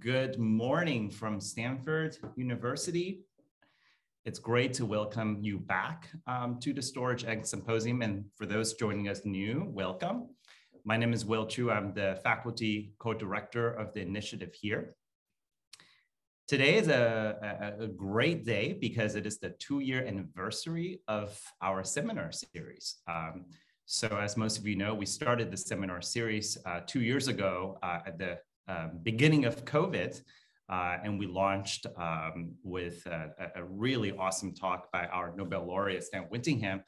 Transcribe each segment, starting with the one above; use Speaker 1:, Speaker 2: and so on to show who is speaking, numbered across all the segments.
Speaker 1: Good morning from Stanford University. It's great to welcome you back um, to the Storage X Symposium. And for those joining us new, welcome. My name is Will Chueh. I'm the faculty co-director of the initiative here. Today is a, a, a, great day because it is the two-year anniversary of our seminar series. Um, so as most of you know, we started the seminar series uh, two years ago uh, at the um, beginning of COVID, uh, and we launched um, with a, a, really awesome talk by our Nobel laureate, Stan Whittingham.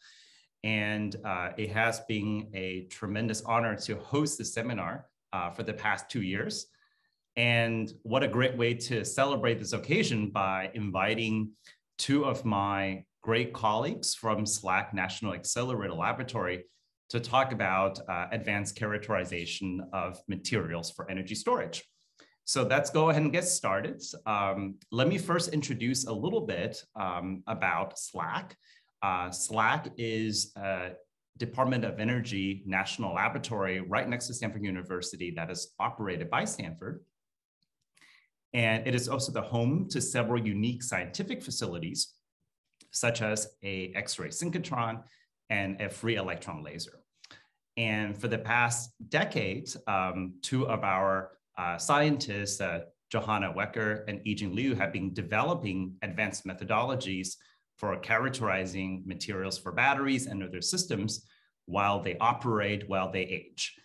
Speaker 1: And uh, it has been a tremendous honor to host the seminar uh, for the past two years. And what a great way to celebrate this occasion by inviting two of my great colleagues from SLAC National Accelerator Laboratory to talk about uh, advanced characterization of materials for energy storage. So let's go ahead and get started. Um, let me first introduce a little bit um, about SLAC. Uh, SLAC is a Department of Energy national laboratory right next to Stanford University that is operated by Stanford. And it is also the home to several unique scientific facilities, such as a X-ray synchrotron and a free electron laser. And for the past decade, um, two of our uh, scientists, uh, Johanna Weker and Yijin Liu, have been developing advanced methodologies for characterizing materials for batteries and other systems while they operate, while they age.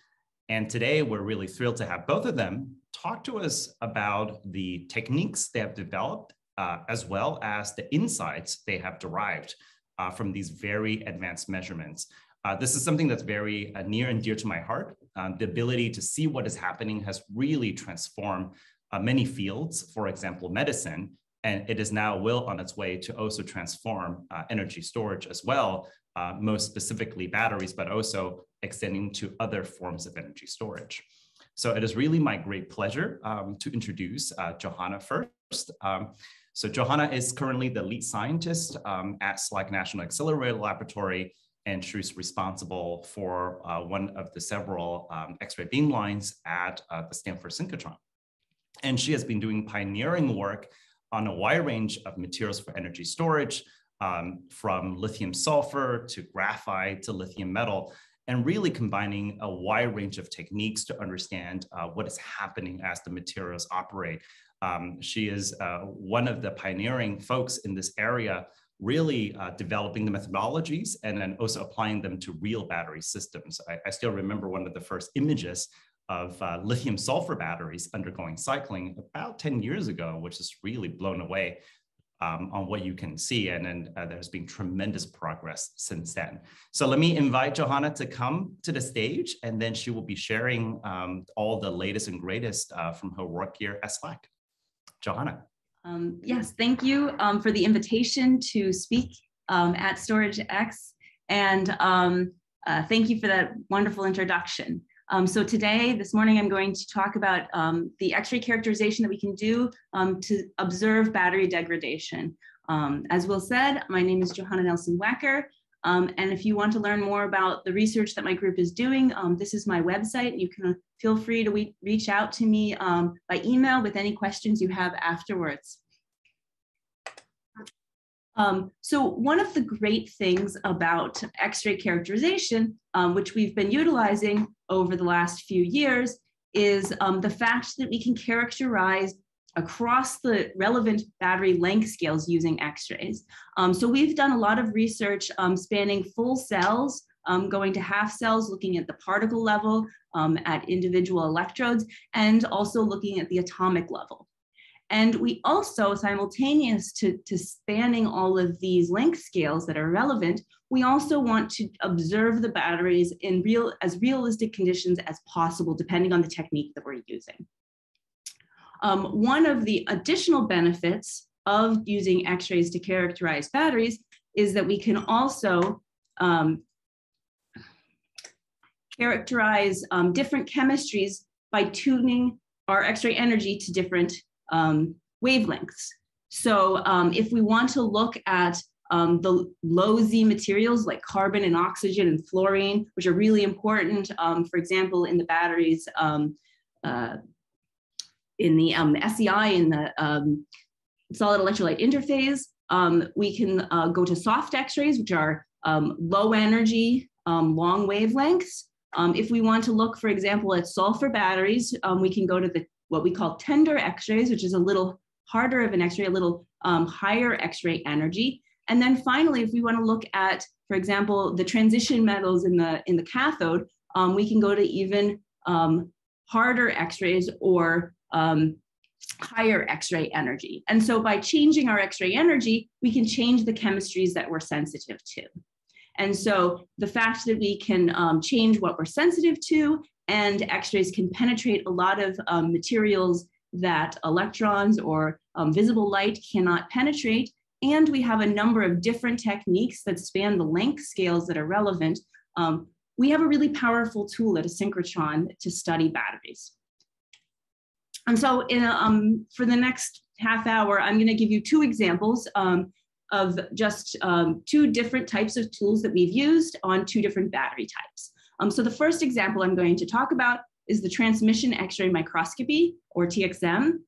Speaker 1: And today we're really thrilled to have both of them talk to us about the techniques they have developed, uh, as well as the insights they have derived uh, from these very advanced measurements. Uh, this is something that's very uh, near and dear to my heart. Um, the ability to see what is happening has really transformed uh, many fields, for example, medicine, and it is now well on its way to also transform uh, energy storage as well, uh, most specifically batteries, but also extending to other forms of energy storage. So it is really my great pleasure um, to introduce Johanna first. Um, so Johanna is currently the lead scientist um, at SLAC National Accelerator Laboratory, and she's responsible for uh, one of the several um, X-ray beam lines at uh, the Stanford Synchrotron. And she has been doing pioneering work on a wide range of materials for energy storage, um, from lithium sulfur to graphite to lithium metal, and really combining a wide range of techniques to understand uh, what is happening as the materials operate. Um, she is uh, one of the pioneering folks in this area, really uh, developing the methodologies and then also applying them to real battery systems. I, I still remember one of the first images of uh, lithium sulfur batteries undergoing cycling about 10 years ago, which is really blown away um, on what you can see. And then uh, there's been tremendous progress since then. So let me invite Johanna to come to the stage, and then she will be sharing um, all the latest and greatest uh, from her work here at SLAC. Johanna.
Speaker 2: Um, yes, thank you um, for the invitation to speak um, at Storage X. And um, uh, thank you for that wonderful introduction. Um, so today, this morning, I'm going to talk about um, the X-ray characterization that we can do to observe battery degradation. As Will said, my name is Johanna Nelson Weker. Um, and if you want to learn more about the research that my group is doing, um, this is my website. You can feel free to reach out to me by email with any questions you have afterwards. Um, so one of the great things about X-ray characterization, um, which we've been utilizing over the last few years, is um, the fact that we can characterize across the relevant battery length scales using X-rays. Um, so we've done a lot of research um, spanning full cells, um, going to half cells, looking at the particle level, at individual electrodes, and also looking at the atomic level. And we also, simultaneous to, to spanning all of these length scales that are relevant, we also want to observe the batteries in real as realistic conditions as possible, depending on the technique that we're using. Um, one of the additional benefits of using X-rays to characterize batteries is that we can also um, characterize um, different chemistries by tuning our X-ray energy to different um, wavelengths. So um, if we want to look at um, the low Z materials like carbon and oxygen and fluorine, which are really important, um, for example, in the batteries, um, uh, in the um, SEI, in the um, solid electrolyte interphase. Um, we can uh, go to soft X-rays, which are um, low energy, um, long wavelengths. Um, if we want to look, for example, at sulfur batteries, we can go to the what we call tender X-rays, which is a little harder of an X-ray, a little higher X-ray energy. And then finally, if we want to look at, for example, the transition metals in the in the cathode, we can go to even harder X-rays or um, higher X-ray energy. And so by changing our X-ray energy, we can change the chemistries that we're sensitive to. And so the fact that we can um, change what we're sensitive to and X-rays can penetrate a lot of um, materials that electrons or um, visible light cannot penetrate. And we have a number of different techniques that span the length scales that are relevant. Um, we have a really powerful tool at a synchrotron to study batteries. And so in a, um, for the next half hour, I'm gonna give you two examples um, of just um, two different types of tools that we've used on two different battery types. Um, so the first example I'm going to talk about is the transmission X-ray microscopy, or TXM.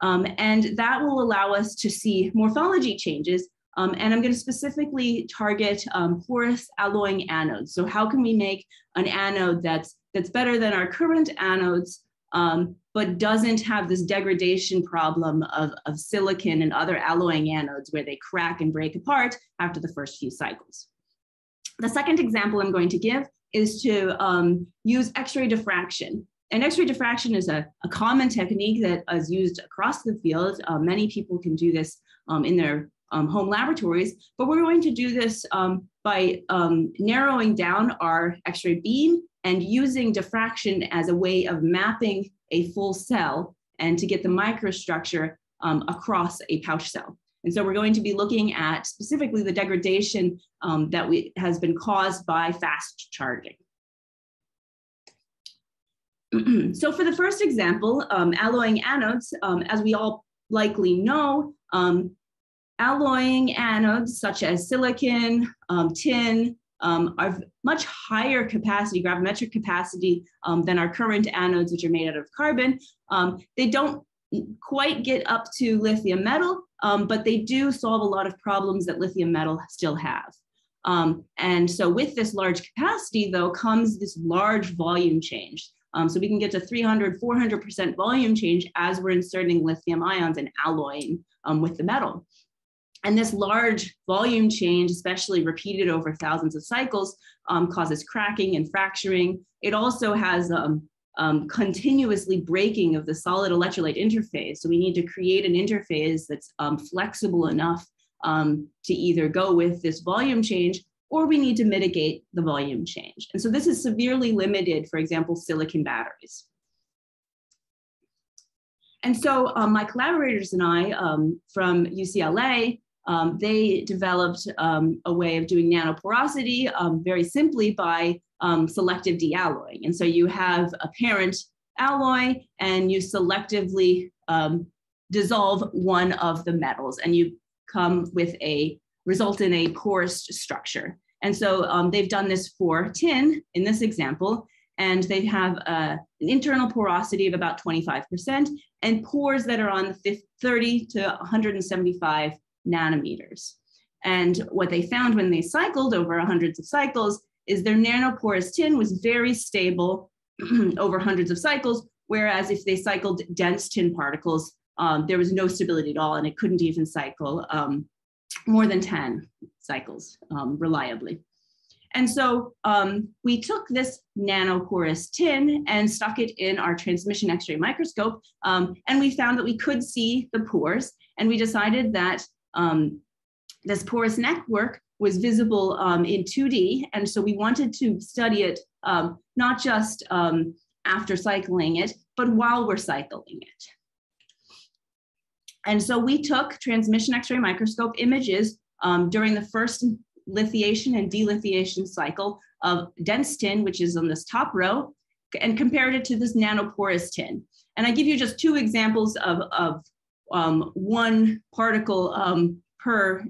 Speaker 2: Um, and that will allow us to see morphology changes. Um, and I'm going to specifically target porous alloying anodes. So how can we make an anode that's, that's better than our current anodes, um, but doesn't have this degradation problem of, of silicon and other alloying anodes where they crack and break apart after the first few cycles. The second example I'm going to give is to um, use X-ray diffraction. And X-ray diffraction is a, a, common technique that is used across the field. Uh, many people can do this um, in their um, home laboratories, but we're going to do this um, by um, narrowing down our X-ray beam and using diffraction as a way of mapping a full cell and to get the microstructure um, across a pouch cell. And so we're going to be looking at specifically the degradation um, that we, has been caused by fast charging. so for the first example, um, alloying anodes, um, as we all likely know, um, alloying anodes such as silicon, um, tin, um, are much higher capacity, gravimetric capacity um, than our current anodes, which are made out of carbon. they don't quite get up to lithium metal, um, but they do solve a lot of problems that lithium metal still have. Um, and so with this large capacity though comes this large volume change. Um, so we can get to 300, 400% volume change as we're inserting lithium ions and alloying um, with the metal. And this large volume change, especially repeated over thousands of cycles, um, causes cracking and fracturing. It also has um, um, continuously breaking of the solid electrolyte interphase. So we need to create an interphase that's um, flexible enough um, to either go with this volume change or we need to mitigate the volume change. And so this is severely limited, for example, silicon batteries. And so um, my collaborators and I um, from UCLA, um, they developed um, a way of doing nanoporosity um, very simply by um, selective dealloying. And so you have a parent alloy and you selectively um, dissolve one of the metals and you come with a result in a porous structure. And so um, they've done this for tin in this example, and they have a, uh, an internal porosity of about 25% and pores that are on the 30 to 175 nanometers. And what they found when they cycled over hundreds of cycles is their nanoporous tin was very stable over hundreds of cycles, whereas if they cycled dense tin particles, um, there was no stability at all, and it couldn't even cycle um, more than 10 cycles um, reliably. And so um, we took this nanoporous tin and stuck it in our transmission X-ray microscope, um, and we found that we could see the pores, and we decided that um, this porous network was visible um, in 2D. And so we wanted to study it um, not just um, after cycling it, but while we're cycling it. And so we took transmission X-ray microscope images um, during the first lithiation and delithiation cycle of dense tin, which is on this top row, and compared it to this nanoporous tin. And I give you just two examples of, of um, one particle um, per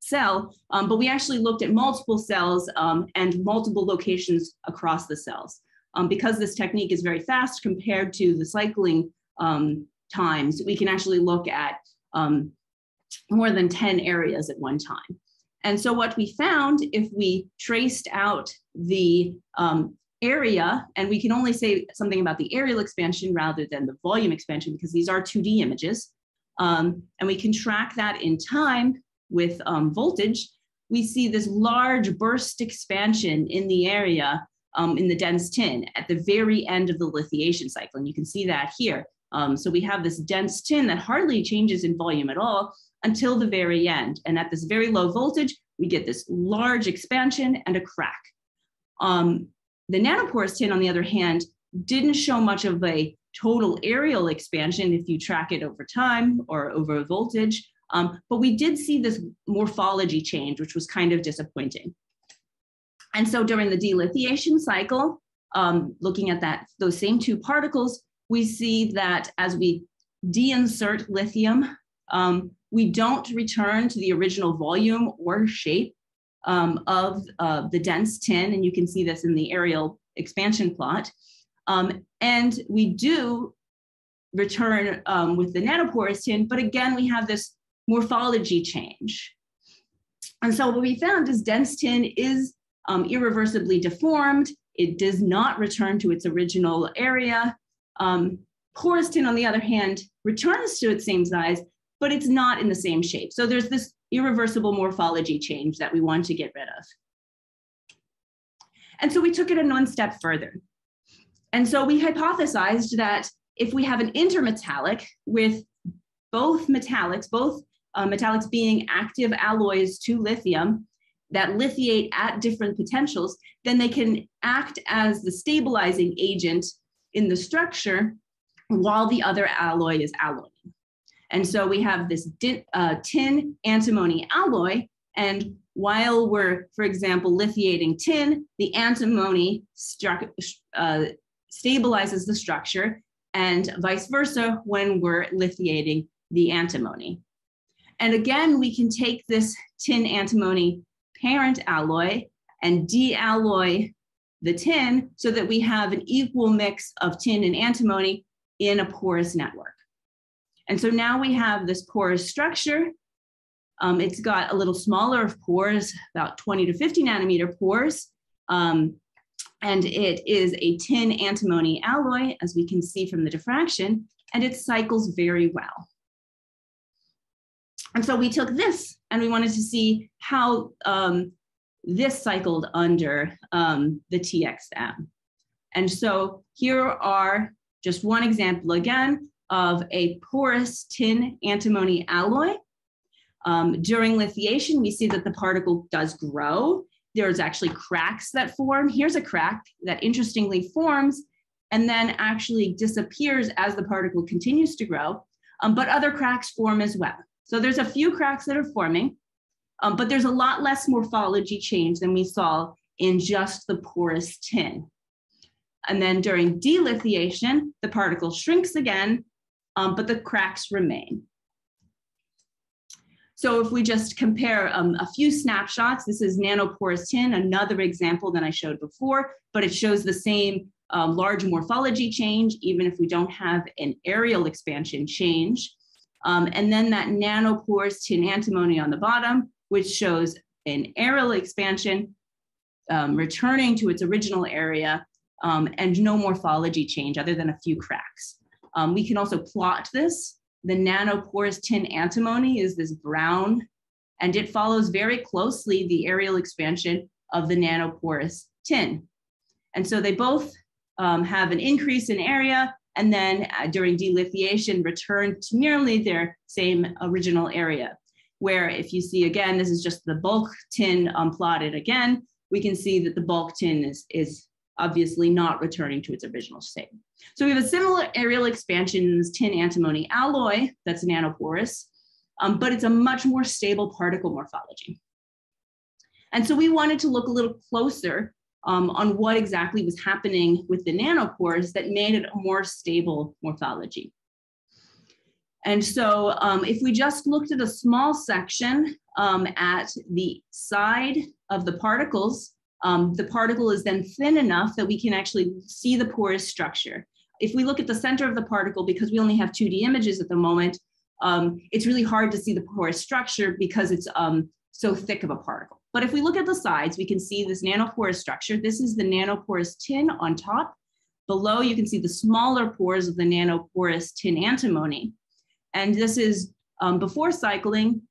Speaker 2: cell, um, but we actually looked at multiple cells um, and multiple locations across the cells. Um, because this technique is very fast compared to the cycling times, we can actually look at more than 10 areas at one time. And so what we found, if we traced out the um, area, and we can only say something about the areal expansion rather than the volume expansion because these are 2D images, um, and we can track that in time with um, voltage, we see this large burst expansion in the area um, in the dense tin at the very end of the lithiation cycle. And you can see that here. Um, so we have this dense tin that hardly changes in volume at all until the very end. And at this very low voltage, we get this large expansion and a crack. Um, the nanoporous tin, on the other hand, didn't show much of a total areal expansion if you track it over time or over voltage. Um, but we did see this morphology change, which was kind of disappointing. And so during the delithiation cycle, um, looking at that those same two particles, we see that as we deinsert lithium, um, we don't return to the original volume or shape um, of uh, the dense tin, and you can see this in the aerial expansion plot. Um, and we do return um, with the nanoporous tin, but again, we have this morphology change. And so what we found is dense tin is um, irreversibly deformed. It does not return to its original area. Um, porous tin, on the other hand, returns to its same size, but it's not in the same shape. So there's this irreversible morphology change that we want to get rid of. And so we took it a one step further. And so we hypothesized that if we have an intermetallic with both metallics, both uh, metallics being active alloys to lithium that lithiate at different potentials, then they can act as the stabilizing agent in the structure while the other alloy is alloying. And so we have this uh, tin antimony alloy. And while we're, for example, lithiating tin, the antimony uh, stabilizes the structure, and vice versa when we're lithiating the antimony. And again, we can take this tin antimony parent alloy and dealloy the tin so that we have an equal mix of tin and antimony in a porous network. And so now we have this porous structure. Um, it's got a little smaller of pores, about 20 to 50 nanometer pores. Um, and it is a tin antimony alloy, as we can see from the diffraction, and it cycles very well. And so we took this and we wanted to see how um, this cycled under um, the TXM. And so here are just one example again of a porous tin antimony alloy. Um, during lithiation, we see that the particle does grow. There's actually cracks that form. Here's a crack that interestingly forms and then actually disappears as the particle continues to grow. Um, but other cracks form as well. So there's a few cracks that are forming, um, but there's a lot less morphology change than we saw in just the porous tin. And then during delithiation, the particle shrinks again, um, but the cracks remain. So if we just compare um, a few snapshots, this is nanoporous tin, another example than I showed before, but it shows the same um, large morphology change, even if we don't have an areal expansion change. Um, and then that nanoporous tin antimony on the bottom, which shows an areal expansion um, returning to its original area um, and no morphology change other than a few cracks. Um, we can also plot this. The nanoporous tin antimony is this brown, and it follows very closely the areal expansion of the nanoporous tin. And so they both um, have an increase in area and then uh, during delithiation return to nearly their same original area. Where if you see again, this is just the bulk tin um, plotted again, we can see that the bulk tin is, is obviously not returning to its original state. So we have a similar areal expansion in this tin antimony alloy that's nanoporous, um, but it's a much more stable particle morphology. And so we wanted to look a little closer um, on what exactly was happening with the nanopores that made it a more stable morphology. And so um, if we just looked at a small section um, at the side of the particles, um, the particle is then thin enough that we can actually see the porous structure. if we look at the center of the particle, because we only have 2D images at the moment, um, it's really hard to see the porous structure because it's um, so thick of a particle. But if we look at the sides, we can see this nanoporous structure. This is the nanoporous tin on top. Below, you can see the smaller pores of the nanoporous tin antimony. And this is um, before cycling,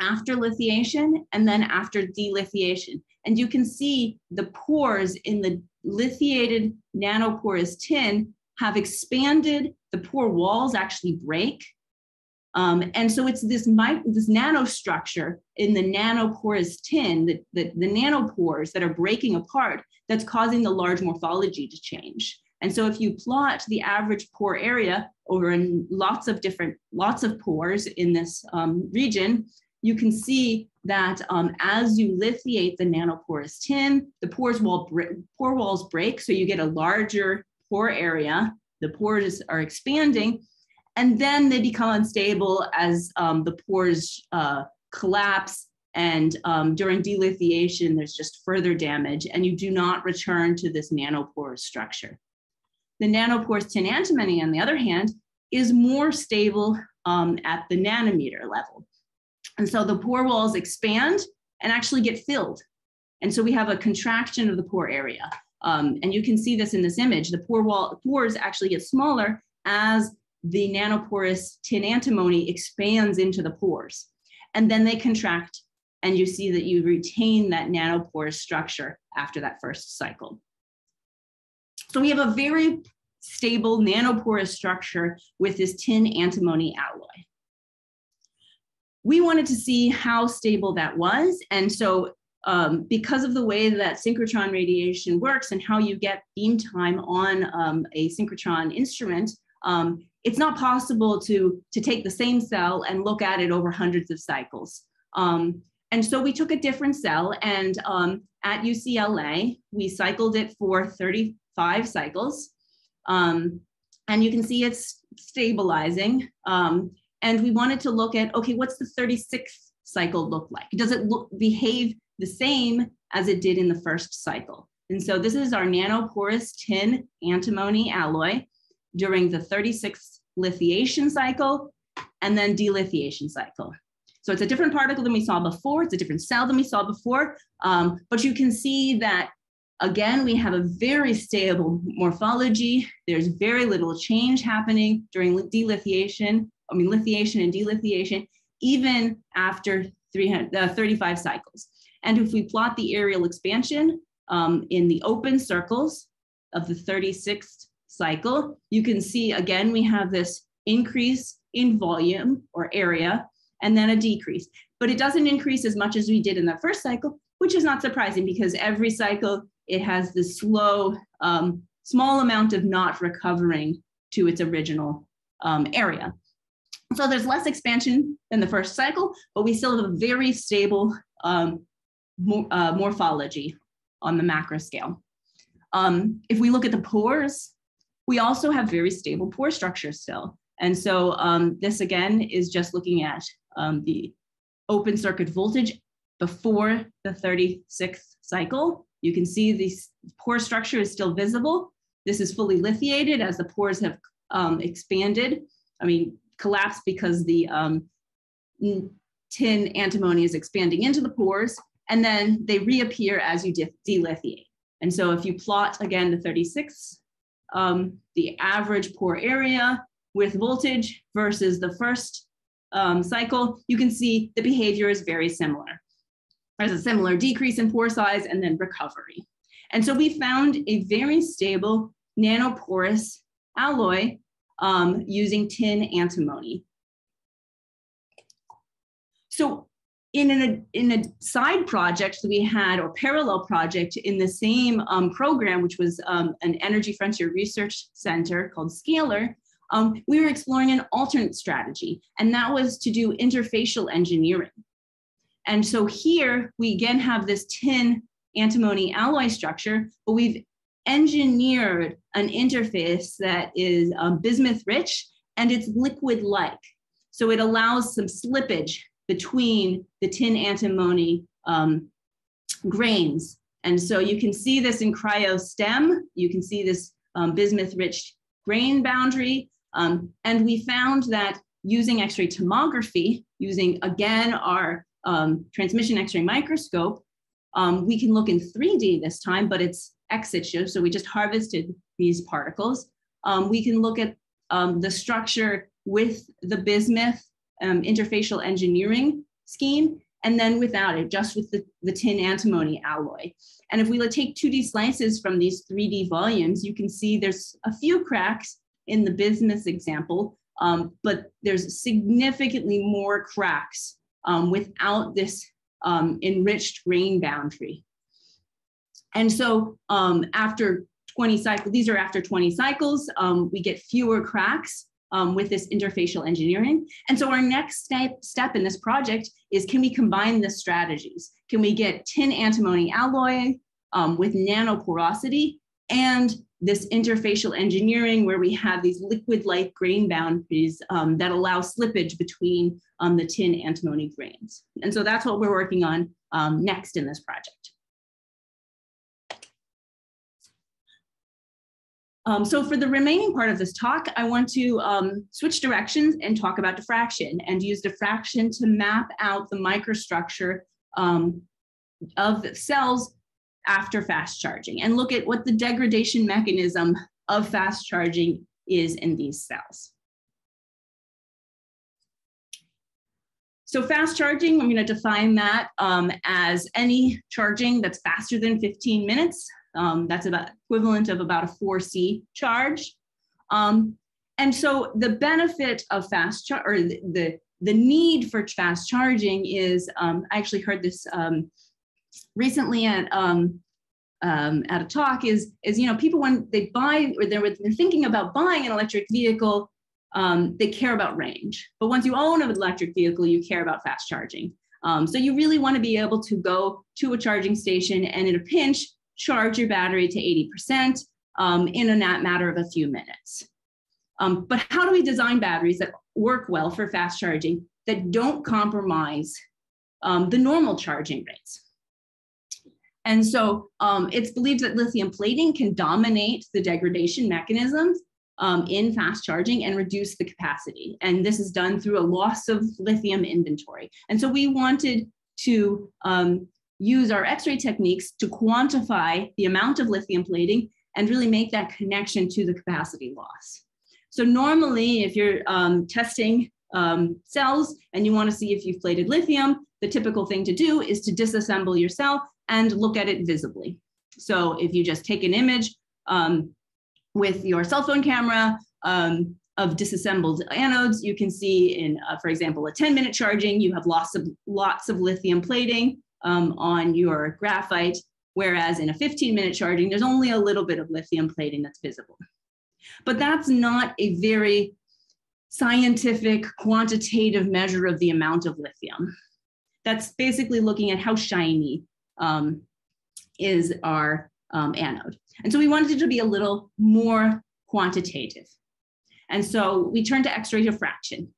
Speaker 2: after lithiation, and then after delithiation. And you can see the pores in the lithiated nanoporous tin have expanded. The pore walls actually break. Um, and so it's this, this nanostructure in the nanoporous tin, the, the, the nanopores that are breaking apart, that's causing the large morphology to change. And so if you plot the average pore area over in lots of different, lots of pores in this um, region, you can see that um, as you lithiate the nanoporous tin, the pores wall pore walls break, so you get a larger pore area. The pores are expanding, and then they become unstable as um, the pores uh, collapse. And um, during delithiation, there's just further damage, and you do not return to this nanoporous structure. The nanoporous tin antimony, on the other hand, is more stable um, at the nanometer level. And so the pore walls expand and actually get filled. And so we have a contraction of the pore area. Um, and you can see this in this image. The pore wall pores actually get smaller as the nanoporous tin antimony expands into the pores. And then they contract, and you see that you retain that nanoporous structure after that first cycle. So we have a very stable nanoporous structure with this tin antimony alloy we wanted to see how stable that was. And so um, because of the way that synchrotron radiation works and how you get beam time on um, a synchrotron instrument, um, it's not possible to, to take the same cell and look at it over hundreds of cycles. Um, and so we took a different cell and um, at UCLA, we cycled it for 35 cycles. Um, and you can see it's stabilizing. Um, and we wanted to look at, okay, what's the 36th cycle look like? Does it look, behave the same as it did in the first cycle? And so this is our nanoporous tin antimony alloy during the 36th lithiation cycle and then delithiation cycle. So it's a different particle than we saw before. It's a different cell than we saw before. Um, but you can see that, again, we have a very stable morphology. There's very little change happening during delithiation I mean, lithiation and delithiation, even after 300, uh, 35 cycles. And if we plot the areal expansion um, in the open circles of the 36th cycle, you can see again, we have this increase in volume or area and then a decrease. But it doesn't increase as much as we did in the first cycle, which is not surprising because every cycle it has this slow, um, small amount of not recovering to its original um, area. So there's less expansion in the first cycle, but we still have a very stable um, uh, morphology on the macro scale. Um, if we look at the pores, we also have very stable pore structure still. And so um, this again is just looking at um, the open circuit voltage before the 36th cycle. You can see the pore structure is still visible. This is fully lithiated as the pores have um, expanded. I mean, collapse because the um, tin antimony is expanding into the pores, and then they reappear as you de delithiate. And so if you plot again the 36, um, the average pore area with voltage versus the first um, cycle, you can see the behavior is very similar. There's a similar decrease in pore size and then recovery. And so we found a very stable nanoporous alloy um, using tin antimony. So in, an, in a side project that we had or parallel project in the same um, program, which was um, an Energy Frontier Research Center called Scalar, um, we were exploring an alternate strategy, and that was to do interfacial engineering. And so here we again have this tin antimony alloy structure, but we've engineered an interface that is um, bismuth rich and it's liquid like. So it allows some slippage between the tin antimony um, grains. And so you can see this in cryo stem. You can see this um, bismuth rich grain boundary. Um, and we found that using X-ray tomography, using again our um, transmission X-ray microscope, um, we can look in 3D this time, but it's ex situ, so we just harvested these particles. Um, we can look at um, the structure with the bismuth um, interfacial engineering scheme, and then without it, just with the, the tin antimony alloy. And if we take 2D slices from these 3D volumes, you can see there's a few cracks in the bismuth example, um, but there's significantly more cracks um, without this um, enriched grain boundary. And so um, after 20 cycles, these are after 20 cycles, um, we get fewer cracks um, with this interfacial engineering. And so our next step, step in this project is can we combine the strategies? Can we get tin antimony alloy um, with nanoporosity and this interfacial engineering where we have these liquid-like grain boundaries um, that allow slippage between um, the tin antimony grains. And so that's what we're working on um, next in this project. Um, so for the remaining part of this talk, I want to um, switch directions and talk about diffraction and use diffraction to map out the microstructure um, of cells after fast charging and look at what the degradation mechanism of fast charging is in these cells. So fast charging, I'm going to define that um, as any charging that's faster than 15 minutes. Um, that's about equivalent of about a 4C charge. Um, and so the benefit of fast charge or the, the, the need for fast charging is, um, I actually heard this um, recently at um, um, at a talk is is you know people when they buy or they're, they're thinking about buying an electric vehicle they care about range but once you own an electric vehicle you care about fast charging um, so you really want to be able to go to a charging station and in a pinch charge your battery to 80% um, in a matter of a few minutes um, but how do we design batteries that work well for fast charging that don't compromise um, the normal charging rates and so um, it's believed that lithium plating can dominate the degradation mechanisms um, in fast charging and reduce the capacity. And this is done through a loss of lithium inventory. And so we wanted to um, use our X-ray techniques to quantify the amount of lithium plating and really make that connection to the capacity loss. So normally, if you're um, testing um, cells and you want to see if you've plated lithium, the typical thing to do is to disassemble your cell and look at it visibly. So if you just take an image um, with your cell phone camera um, of disassembled anodes, you can see in, uh, for example, a 10 minute charging, you have lots of, lots of lithium plating um, on your graphite, whereas in a 15 minute charging, there's only a little bit of lithium plating that's visible. But that's not a very scientific quantitative measure of the amount of lithium. That's basically looking at how shiny um, is our um, anode. And so we wanted it to be a little more quantitative. And so we turned to X-ray diffraction.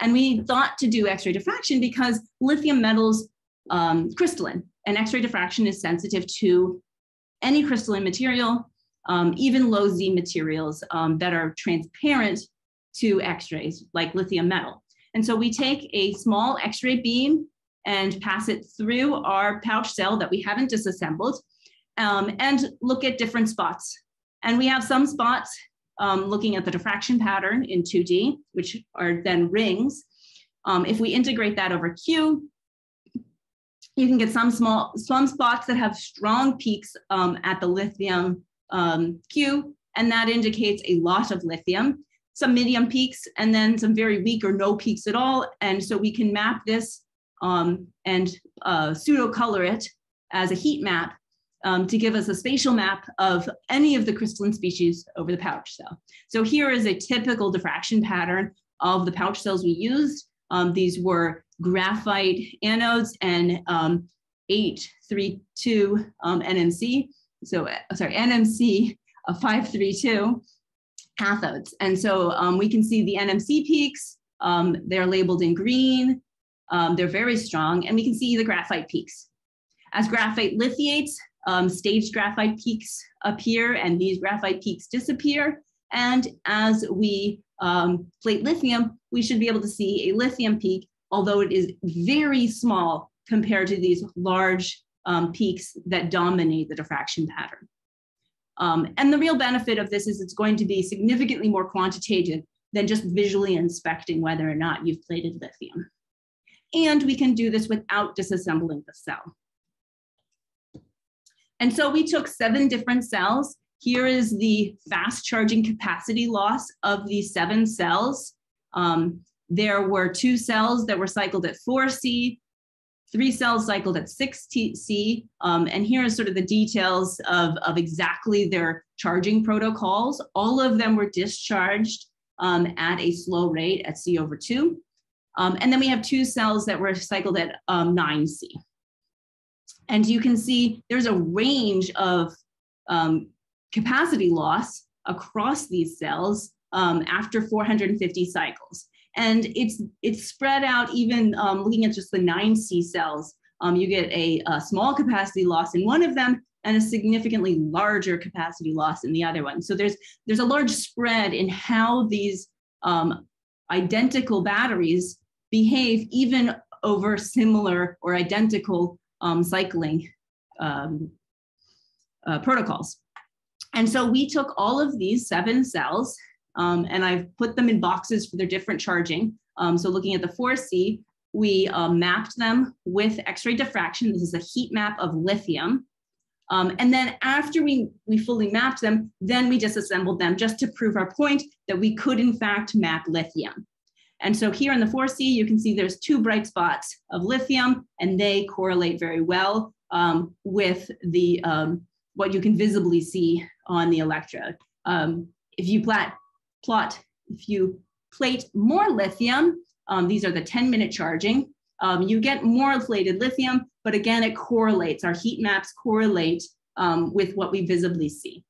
Speaker 2: And we thought to do X-ray diffraction because lithium metals um, crystalline, and X-ray diffraction is sensitive to any crystalline material, um, even low Z materials um, that are transparent to X-rays, like lithium metal. And so we take a small X-ray beam and pass it through our pouch cell that we haven't disassembled um, and look at different spots. And we have some spots um, looking at the diffraction pattern in 2D, which are then rings. Um, if we integrate that over Q, you can get some small, some spots that have strong peaks um, at the lithium um, Q, and that indicates a lot of lithium, some medium peaks, and then some very weak or no peaks at all. And so we can map this um, and uh, pseudo color it as a heat map um, to give us a spatial map of any of the crystalline species over the pouch cell. So here is a typical diffraction pattern of the pouch cells we used. Um, these were graphite anodes and um, 832 um, NMC. So, uh, sorry, NMC uh, 532 cathodes. And so um, we can see the NMC peaks. Um, they're labeled in green. Um, they're very strong, and we can see the graphite peaks. As graphite lithiates, staged graphite peaks appear, and these graphite peaks disappear. And as we um, plate lithium, we should be able to see a lithium peak, although it is very small compared to these large um, peaks that dominate the diffraction pattern. Um, and the real benefit of this is it's going to be significantly more quantitative than just visually inspecting whether or not you've plated lithium. And we can do this without disassembling the cell. And so we took seven different cells. Here is the fast charging capacity loss of these seven cells. Um, there were two cells that were cycled at 4C, three cells cycled at 6C. Um, and here is sort of the details of, of exactly their charging protocols. All of them were discharged um, at a slow rate at C over 2. Um, and then we have two cells that were cycled at 9C. Um, and you can see there's a range of um, capacity loss across these cells um, after 450 cycles. And it's, it's spread out even um, looking at just the 9C cells. Um, you get a, a, small capacity loss in one of them and a significantly larger capacity loss in the other one. So there's, there's a large spread in how these um, identical batteries behave even over similar or identical um, cycling um, uh, protocols. And so we took all of these seven cells um, and I've put them in boxes for their different charging. Um, so looking at the 4C, we uh, mapped them with X-ray diffraction. This is a heat map of lithium. Um, and then after we, we fully mapped them, then we disassembled them just to prove our point that we could in fact map lithium. And so here in the 4C, you can see there's two bright spots of lithium, and they correlate very well um, with the um, what you can visibly see on the electrode. Um, if you plot, plot, if you plate more lithium, um, these are the 10 minute charging, um, you get more plated lithium, but again, it correlates, our heat maps correlate um, with what we visibly see.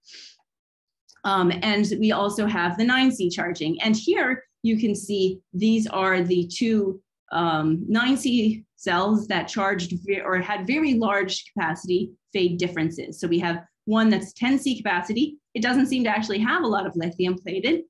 Speaker 2: and we also have the 9C charging. And here you can see these are the two um, 9C cells that charged or had very large capacity fade differences. So we have one that's 10C capacity. It doesn't seem to actually have a lot of lithium plated.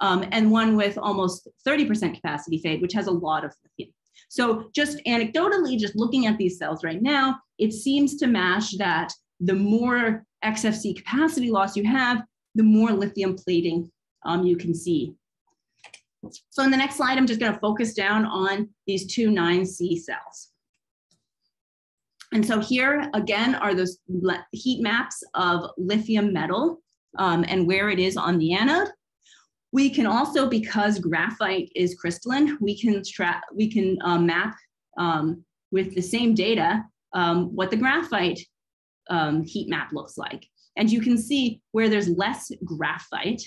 Speaker 2: Um, and one with almost 30% capacity fade, which has a lot of lithium. So just anecdotally, just looking at these cells right now, it seems to match that the more XFC capacity loss you have, the more lithium plating um, you can see so in the next slide, I'm just gonna focus down on these two 9C cells. And so here again are those heat maps of lithium metal um, and where it is on the anode. We can also, because graphite is crystalline, we can, we can uh, map um, with the same data um, what the graphite um, heat map looks like. And you can see where there's less graphite,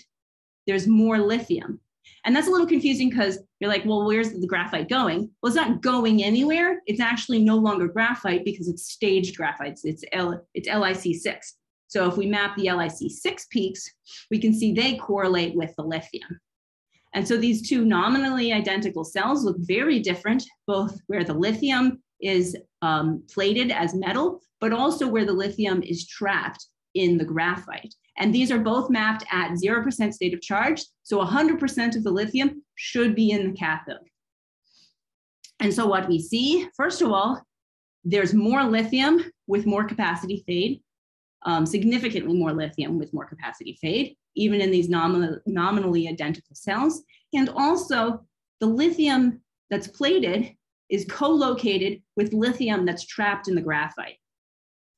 Speaker 2: there's more lithium. And that's a little confusing because you're like, well, where's the graphite going? Well, it's not going anywhere. It's actually no longer graphite because it's staged graphite. It's, L, it's LIC6. So if we map the LIC6 peaks, we can see they correlate with the lithium. And so these two nominally identical cells look very different, both where the lithium is um, plated as metal, but also where the lithium is trapped in the graphite. And these are both mapped at 0% state of charge. So 100% of the lithium should be in the cathode. And so what we see, first of all, there's more lithium with more capacity fade, um, significantly more lithium with more capacity fade, even in these nominal, nominally identical cells. And also the lithium that's plated is co-located with lithium that's trapped in the graphite.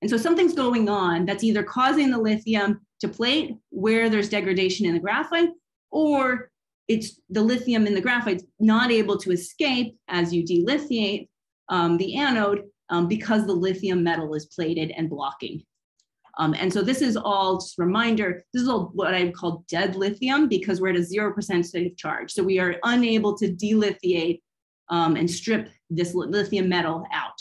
Speaker 2: And so something's going on that's either causing the lithium to plate where there's degradation in the graphite, or it's the lithium in the graphite not able to escape as you delithiate um, the anode um, because the lithium metal is plated and blocking. Um, and so this is all just reminder, this is all what I call dead lithium because we're at a 0% state of charge. So we are unable to delithiate um, and strip this lithium metal out.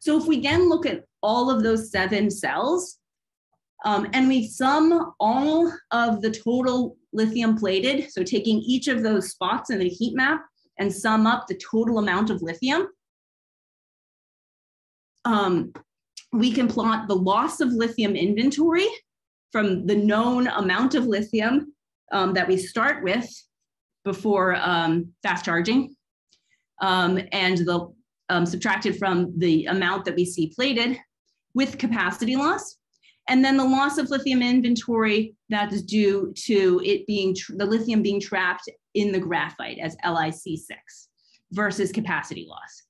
Speaker 2: So if we again look at all of those seven cells, um, and we sum all of the total lithium plated, so taking each of those spots in the heat map and sum up the total amount of lithium, um, we can plot the loss of lithium inventory from the known amount of lithium um, that we start with before um, fast charging um, and the um, subtracted from the amount that we see plated with capacity loss. And then the loss of lithium inventory that is due to it being the lithium being trapped in the graphite as LiC6 versus capacity loss.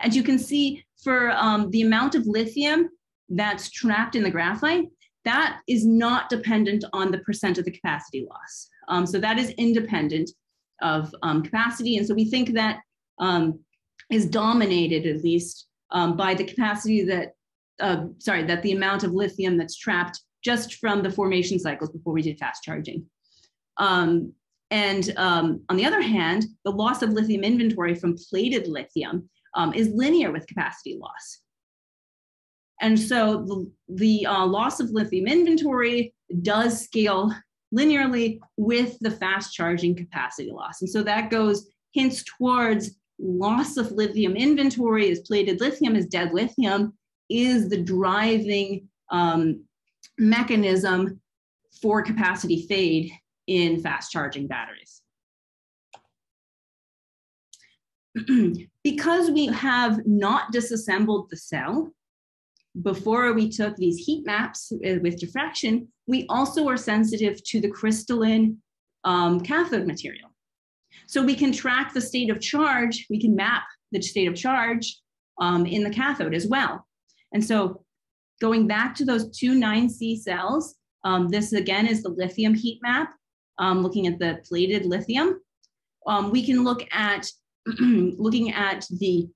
Speaker 2: And you can see for um, the amount of lithium that's trapped in the graphite, that is not dependent on the percent of the capacity loss. Um, so that is independent of um, capacity. And so we think that um, is dominated at least um, by the capacity that, uh, sorry, that the amount of lithium that's trapped just from the formation cycles before we did fast charging. Um, and um, on the other hand, the loss of lithium inventory from plated lithium um, is linear with capacity loss. And so the, the uh, loss of lithium inventory does scale linearly with the fast charging capacity loss. And so that goes hints towards loss of lithium inventory as plated lithium is dead lithium is the driving um, mechanism for capacity fade in fast charging batteries. because we have not disassembled the cell before we took these heat maps with diffraction, we also are sensitive to the crystalline um, cathode material. So we can track the state of charge, we can map the state of charge um, in the cathode as well. And so going back to those two 9C cells, um, this again is the lithium heat map, um, looking at the plated lithium. Um, we can look at looking at the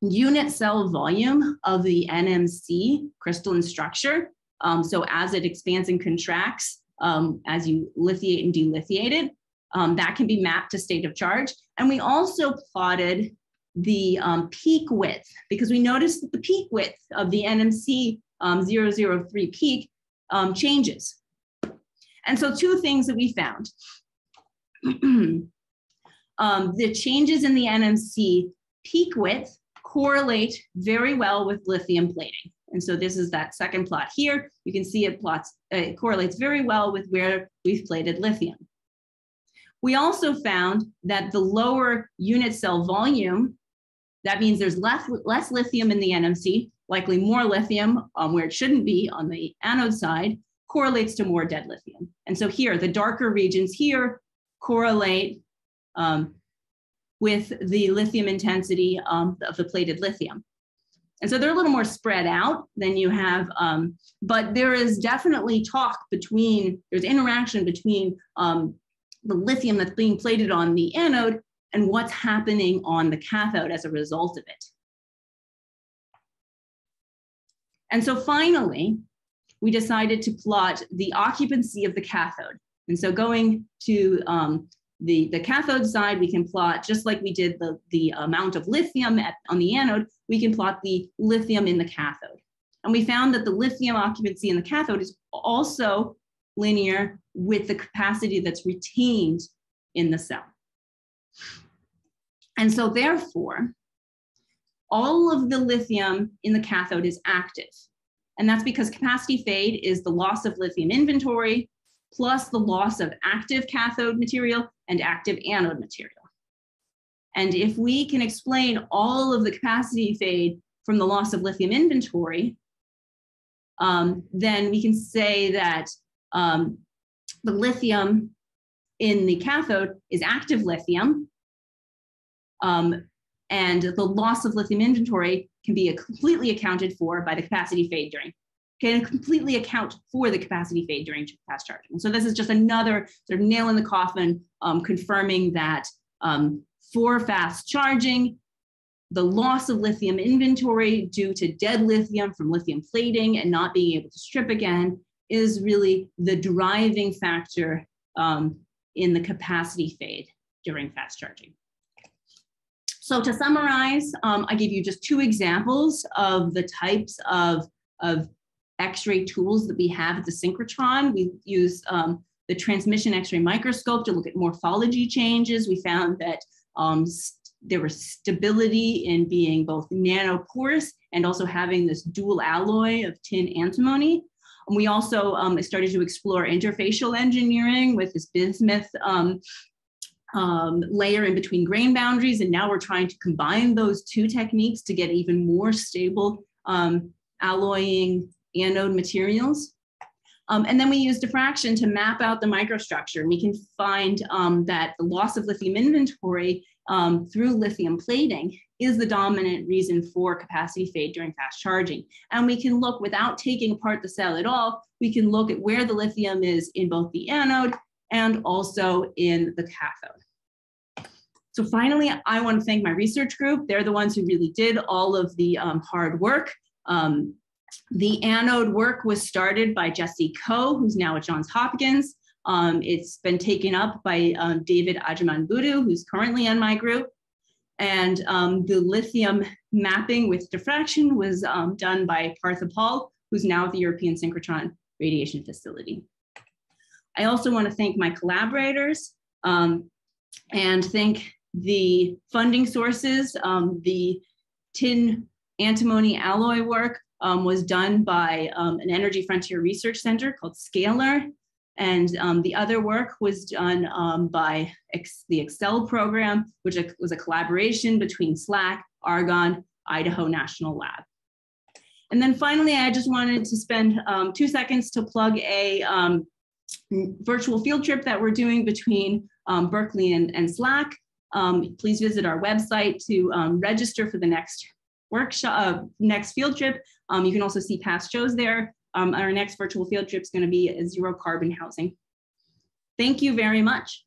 Speaker 2: unit cell volume of the NMC crystalline structure. Um, so as it expands and contracts, um, as you lithiate and delithiate it, um, that can be mapped to state of charge. And we also plotted the um, peak width because we noticed that the peak width of the NMC um, 003 peak um, changes. And so two things that we found. um, the changes in the NMC peak width correlate very well with lithium plating. And so this is that second plot here. You can see it plots, uh, it correlates very well with where we've plated lithium. We also found that the lower unit cell volume, that means there's less, less lithium in the NMC, likely more lithium um, where it shouldn't be on the anode side, correlates to more dead lithium. And so here, the darker regions here correlate um, with the lithium intensity um, of the plated lithium. And so they're a little more spread out than you have, um, but there is definitely talk between, there's interaction between um, the lithium that's being plated on the anode and what's happening on the cathode as a result of it. And so finally, we decided to plot the occupancy of the cathode. And so going to um, the, the cathode side, we can plot, just like we did the, the amount of lithium at, on the anode, we can plot the lithium in the cathode. And we found that the lithium occupancy in the cathode is also linear with the capacity that's retained in the cell. And so therefore, all of the lithium in the cathode is active. And that's because capacity fade is the loss of lithium inventory plus the loss of active cathode material and active anode material. And if we can explain all of the capacity fade from the loss of lithium inventory, um, then we can say that um, the lithium in the cathode is active lithium. Um, and the loss of lithium inventory can be completely accounted for by the capacity fade during, can completely account for the capacity fade during fast charging. So this is just another sort of nail in the coffin, um, confirming that um, for fast charging, the loss of lithium inventory due to dead lithium from lithium plating and not being able to strip again is really the driving factor um, in the capacity fade during fast charging. So to summarize, um, I give you just two examples of the types of, of X-ray tools that we have at the synchrotron. We use um, the transmission X-ray microscope to look at morphology changes. We found that um, there was stability in being both nanoporous and also having this dual alloy of tin antimony. And we also um, started to explore interfacial engineering with this bismuth um, um, layer in between grain boundaries. And now we're trying to combine those two techniques to get even more stable um, alloying anode materials. Um, and then we use diffraction to map out the microstructure. And we can find um, that the loss of lithium inventory um, through lithium plating is the dominant reason for capacity fade during fast charging. And we can look without taking apart the cell at all, we can look at where the lithium is in both the anode and also in the cathode. So finally, I want to thank my research group. They're the ones who really did all of the um, hard work. Um, the anode work was started by Jesse Koh, who's now at Johns Hopkins. Um, it's been taken up by um, David Ajamanbudu, who's currently in my group. And um, the lithium mapping with diffraction was um, done by Partha Paul, who's now at the European Synchrotron Radiation Facility. I also want to thank my collaborators um, and thank the funding sources. Um, the tin antimony alloy work um, was done by um, an Energy Frontier Research Center called Scalar. And um, the other work was done um, by Ex the XCEL program, which was a collaboration between SLAC, Argonne, Idaho National Lab. And then finally, I just wanted to spend um, two seconds to plug a um, virtual field trip that we're doing between um, Berkeley and, and SLAC. Um, please visit our website to um, register for the next workshop, uh, next field trip. Um, you can also see past shows there. our next virtual field trip is going to be zero carbon housing. Thank you very much.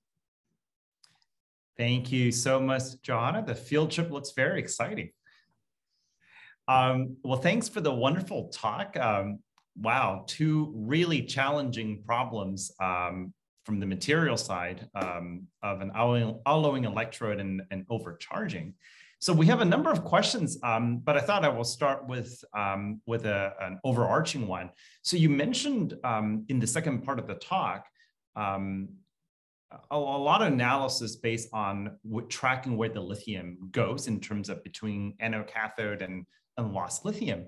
Speaker 1: Thank you so much, Johanna. The field trip looks very exciting. Um, well, thanks for the wonderful talk. Um, wow, two really challenging problems um, from the material side um, of an alloying, electrode and, and, overcharging. So we have a number of questions, um, but I thought I will start with, um, with a, an overarching one. So you mentioned in the second part of the talk, a, a, lot of analysis based on tracking where the lithium goes in terms of between anode cathode and and lost lithium.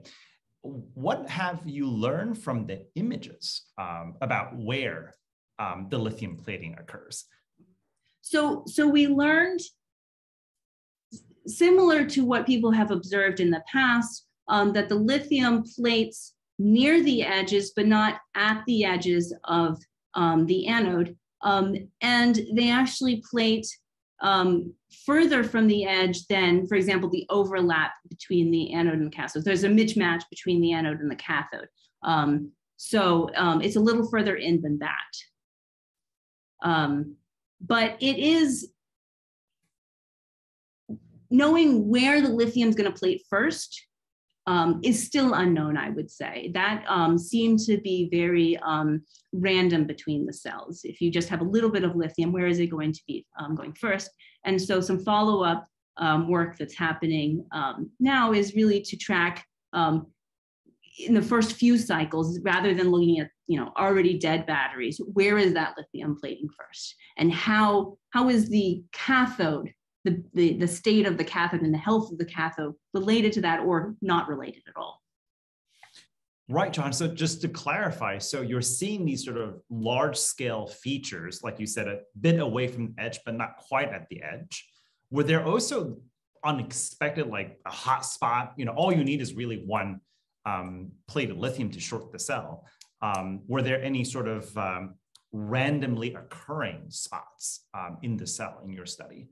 Speaker 1: What have you learned from the images um, about where um, the lithium plating occurs?
Speaker 2: So, so we learned similar to what people have observed in the past um, that the lithium plates near the edges, but not at the edges of um, the anode. Um, and they actually plate um, further from the edge than, for example, the overlap between the anode and cathode. There's a mismatch between the anode and the cathode. Um, so um, it's a little further in than that. Um, but it is knowing where the lithium is going to plate first um, is still unknown, I would say. That um, seemed to be very um, random between the cells. If you just have a little bit of lithium, where is it going to be um, going first? And so some follow-up um, work that's happening um, now is really to track in the first few cycles, rather than looking at you know already dead batteries, where is that lithium plating first? And how, how is the cathode the, the, the state of the cathode and the health of the cathode related to that or not related at all.
Speaker 1: Right, John. So just to clarify, so you're seeing these sort of large scale features, like you said, a bit away from the edge, but not quite at the edge. Were there also unexpected, like a hot spot? You know, all you need is really one um, plate of lithium to short the cell. Um, were there any sort of um, randomly occurring spots um, in the cell in your study?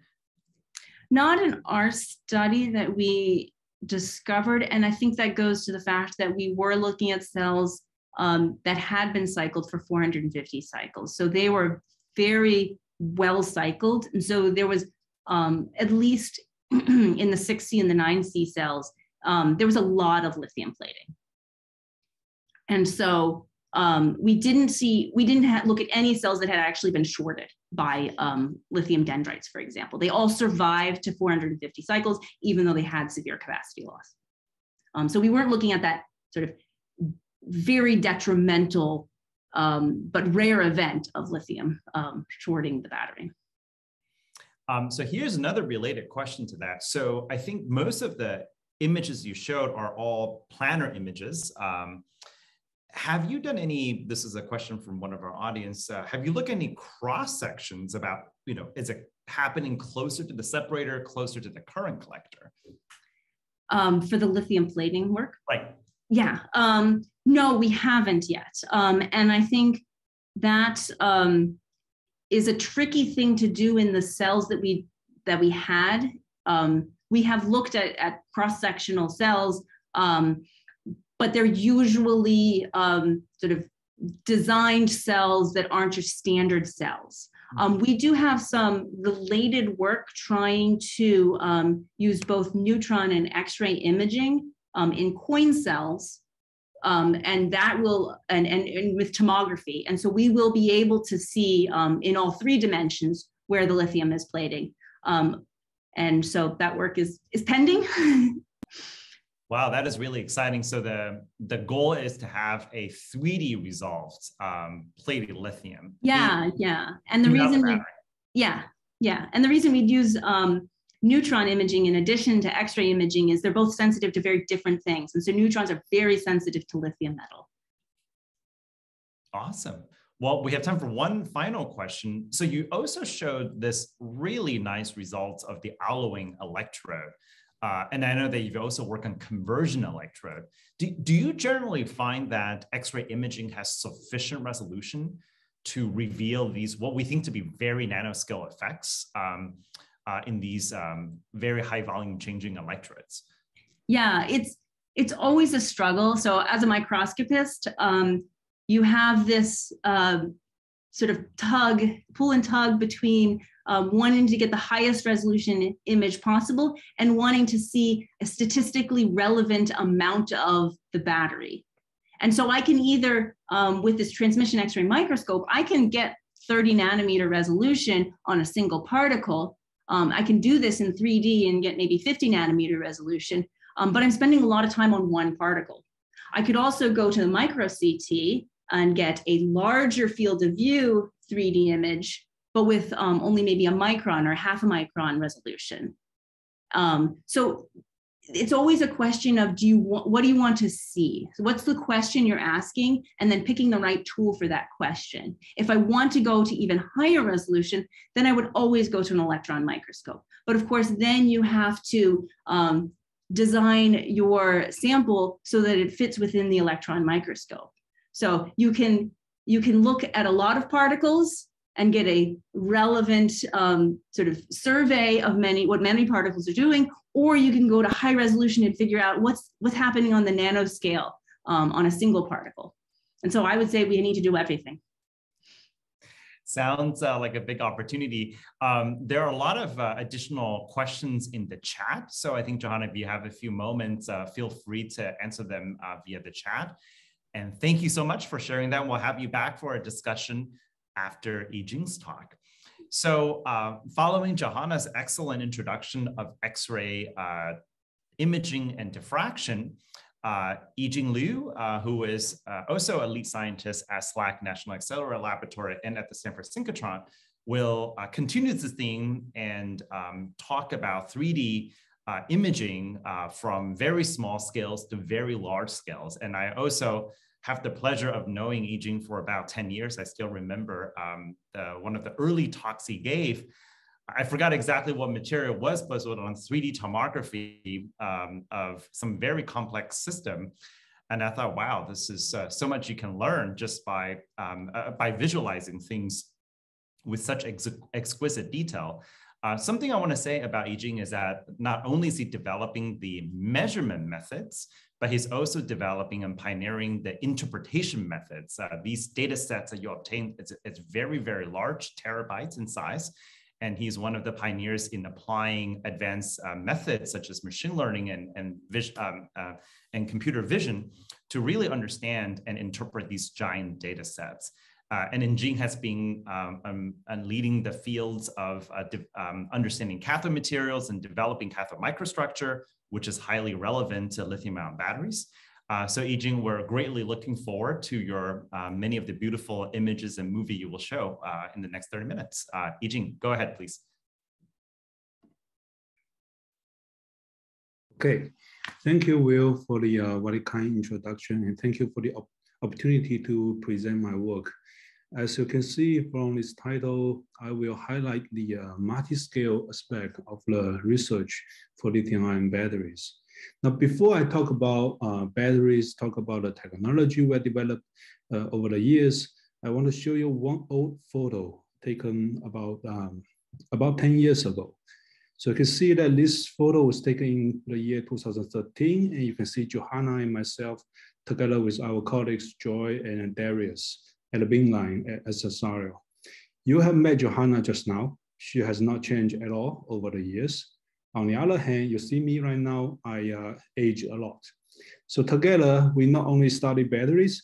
Speaker 2: Not in our study that we discovered. And I think that goes to the fact that we were looking at cells um, that had been cycled for 450 cycles. So they were very well cycled. And so there was um, at least in the 6C and the 9C cells, um, there was a lot of lithium plating. And so um, we didn't see, we didn't look at any cells that had actually been shorted by um, lithium dendrites, for example. They all survived to 450 cycles, even though they had severe capacity loss. Um, so we weren't looking at that sort of very detrimental um, but rare event of lithium um, shorting the battery.
Speaker 1: Um, so here's another related question to that. So I think most of the images you showed are all planar images. Um, have you done any, this is a question from one of our audience, uh, have you looked at any cross sections about, you know, is it happening closer to the separator, closer to the current collector?
Speaker 2: Um, for the lithium plating work?
Speaker 1: Right.
Speaker 2: Yeah, um, no, we haven't yet. Um, and I think that um, is a tricky thing to do in the cells that we that we had. Um, we have looked at, at cross-sectional cells, um, but they're usually um, sort of designed cells that aren't your standard cells. Um, we do have some related work trying to um, use both neutron and X-ray imaging um, in coin cells, um, and that will and, and, and with tomography. And so we will be able to see um, in all three dimensions where the lithium is plating. Um, and so that work is is pending.
Speaker 1: Wow, that is really exciting. So the the goal is to have a 3D resolved um, plated lithium.
Speaker 2: Yeah, yeah. And the reason we, yeah, yeah. And the reason we'd use um, neutron imaging in addition to X-ray imaging is they're both sensitive to very different things. And so neutrons are very sensitive to lithium metal.
Speaker 1: Awesome. Well, we have time for one final question. So you also showed this really nice results of the alloying electrode. Uh, and I know that you've also worked on conversion electrode. Do, do you generally find that X-ray imaging has sufficient resolution to reveal these, what we think to be very nanoscale effects um, uh, in these um, very high volume changing electrodes?
Speaker 2: Yeah, it's, it's always a struggle. So as a microscopist, um, you have this uh, sort of tug, pull and tug between um, wanting to get the highest resolution image possible and wanting to see a statistically relevant amount of the battery. And so I can either, um, with this transmission X-ray microscope, I can get 30 nanometer resolution on a single particle. Um, I can do this in 3D and get maybe 50 nanometer resolution, um, but I'm spending a lot of time on one particle. I could also go to the micro CT and get a larger field of view 3D image but with um, only maybe a micron or half a micron resolution. Um, so it's always a question of do you want, what do you want to see? So what's the question you're asking and then picking the right tool for that question. If I want to go to even higher resolution, then I would always go to an electron microscope. But of course, then you have to um, design your sample so that it fits within the electron microscope. So you can you can look at a lot of particles and get a relevant um, sort of survey of many what many particles are doing, or you can go to high resolution and figure out what's what's happening on the nanoscale um, on a single particle. And so I would say we need to do everything.
Speaker 1: Sounds uh, like a big opportunity. Um, there are a lot of uh, additional questions in the chat. So I think, Johanna, if you have a few moments, uh, feel free to answer them uh, via the chat. And thank you so much for sharing that. We'll have you back for a discussion after Yijin's talk. So uh, following Johanna's excellent introduction of X-ray uh, imaging and diffraction, uh, Yijin Liu, uh, who is uh, also a lead scientist at SLAC National Accelerator Laboratory and at the Stanford Synchrotron, will uh, continue this theme and um, talk about 3D uh, imaging uh, from very small scales to very large scales. And I also have the pleasure of knowing Yijin for about 10 years. I still remember um, the, one of the early talks he gave. I forgot exactly what material was, but it was on 3D tomography um, of some very complex system. And I thought, wow, this is uh, so much you can learn just by, um, uh, by visualizing things with such ex exquisite detail. Uh, something I want to say about Yijin is that not only is he developing the measurement methods, but he's also developing and pioneering the interpretation methods. Uh, these data sets that you obtain, it's, it's very, very large, terabytes in size. And he's one of the pioneers in applying advanced uh, methods such as machine learning and, and, um, uh, and computer vision to really understand and interpret these giant data sets. Uh, and Yijin has been um, um, leading the fields of uh, um, understanding cathode materials and developing cathode microstructure, which is highly relevant to lithium ion batteries. Uh, so Yijin, we're greatly looking forward to your uh, many of the beautiful images and movie you will show uh, in the next 30 minutes. Uh, Yijin, go ahead, please.
Speaker 3: Okay, thank you, Will, for the uh, very kind introduction, and thank you for the op opportunity to present my work. As you can see from this title, I will highlight the uh, multi-scale aspect of the research for lithium-ion batteries. Now, before I talk about uh, batteries, talk about the technology we developed uh, over the years, I want to show you one old photo taken about, um, about 10 years ago. So you can see that this photo was taken in the year 2013, and you can see Johanna and myself together with our colleagues Joy and Darius at the bin line at, Cesario. You have met Johanna just now. She has not changed at all over the years. On the other hand, you see me right now, I uh, age a lot. So together, we not only study batteries,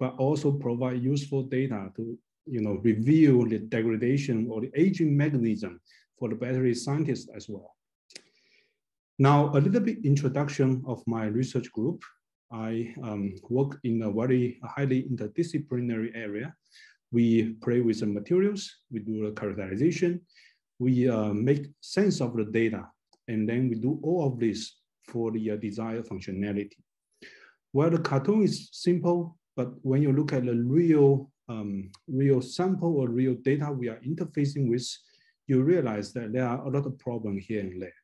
Speaker 3: but also provide useful data to you know, review the degradation or the aging mechanism for the battery scientists as well. Now, a little bit introduction of my research group. I um, work in a very highly interdisciplinary area. We play with the materials, we do the characterization, we uh, make sense of the data, and then we do all of this for the uh, desired functionality. Well, the cartoon is simple, but when you look at the real, um, real sample or real data we are interfacing with, you realize that there are a lot of problems here and there.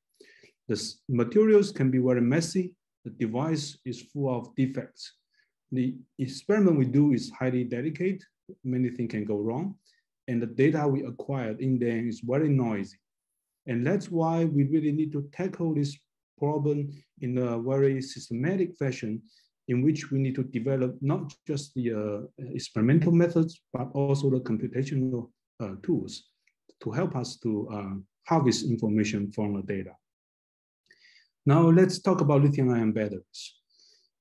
Speaker 3: The materials can be very messy, the device is full of defects. The experiment we do is highly delicate, many things can go wrong, and the data we acquired in there is very noisy. And that's why we really need to tackle this problem in a very systematic fashion in which we need to develop not just the uh, experimental methods, but also the computational uh, tools to help us to uh, harvest information from the data. Now let's talk about lithium ion batteries.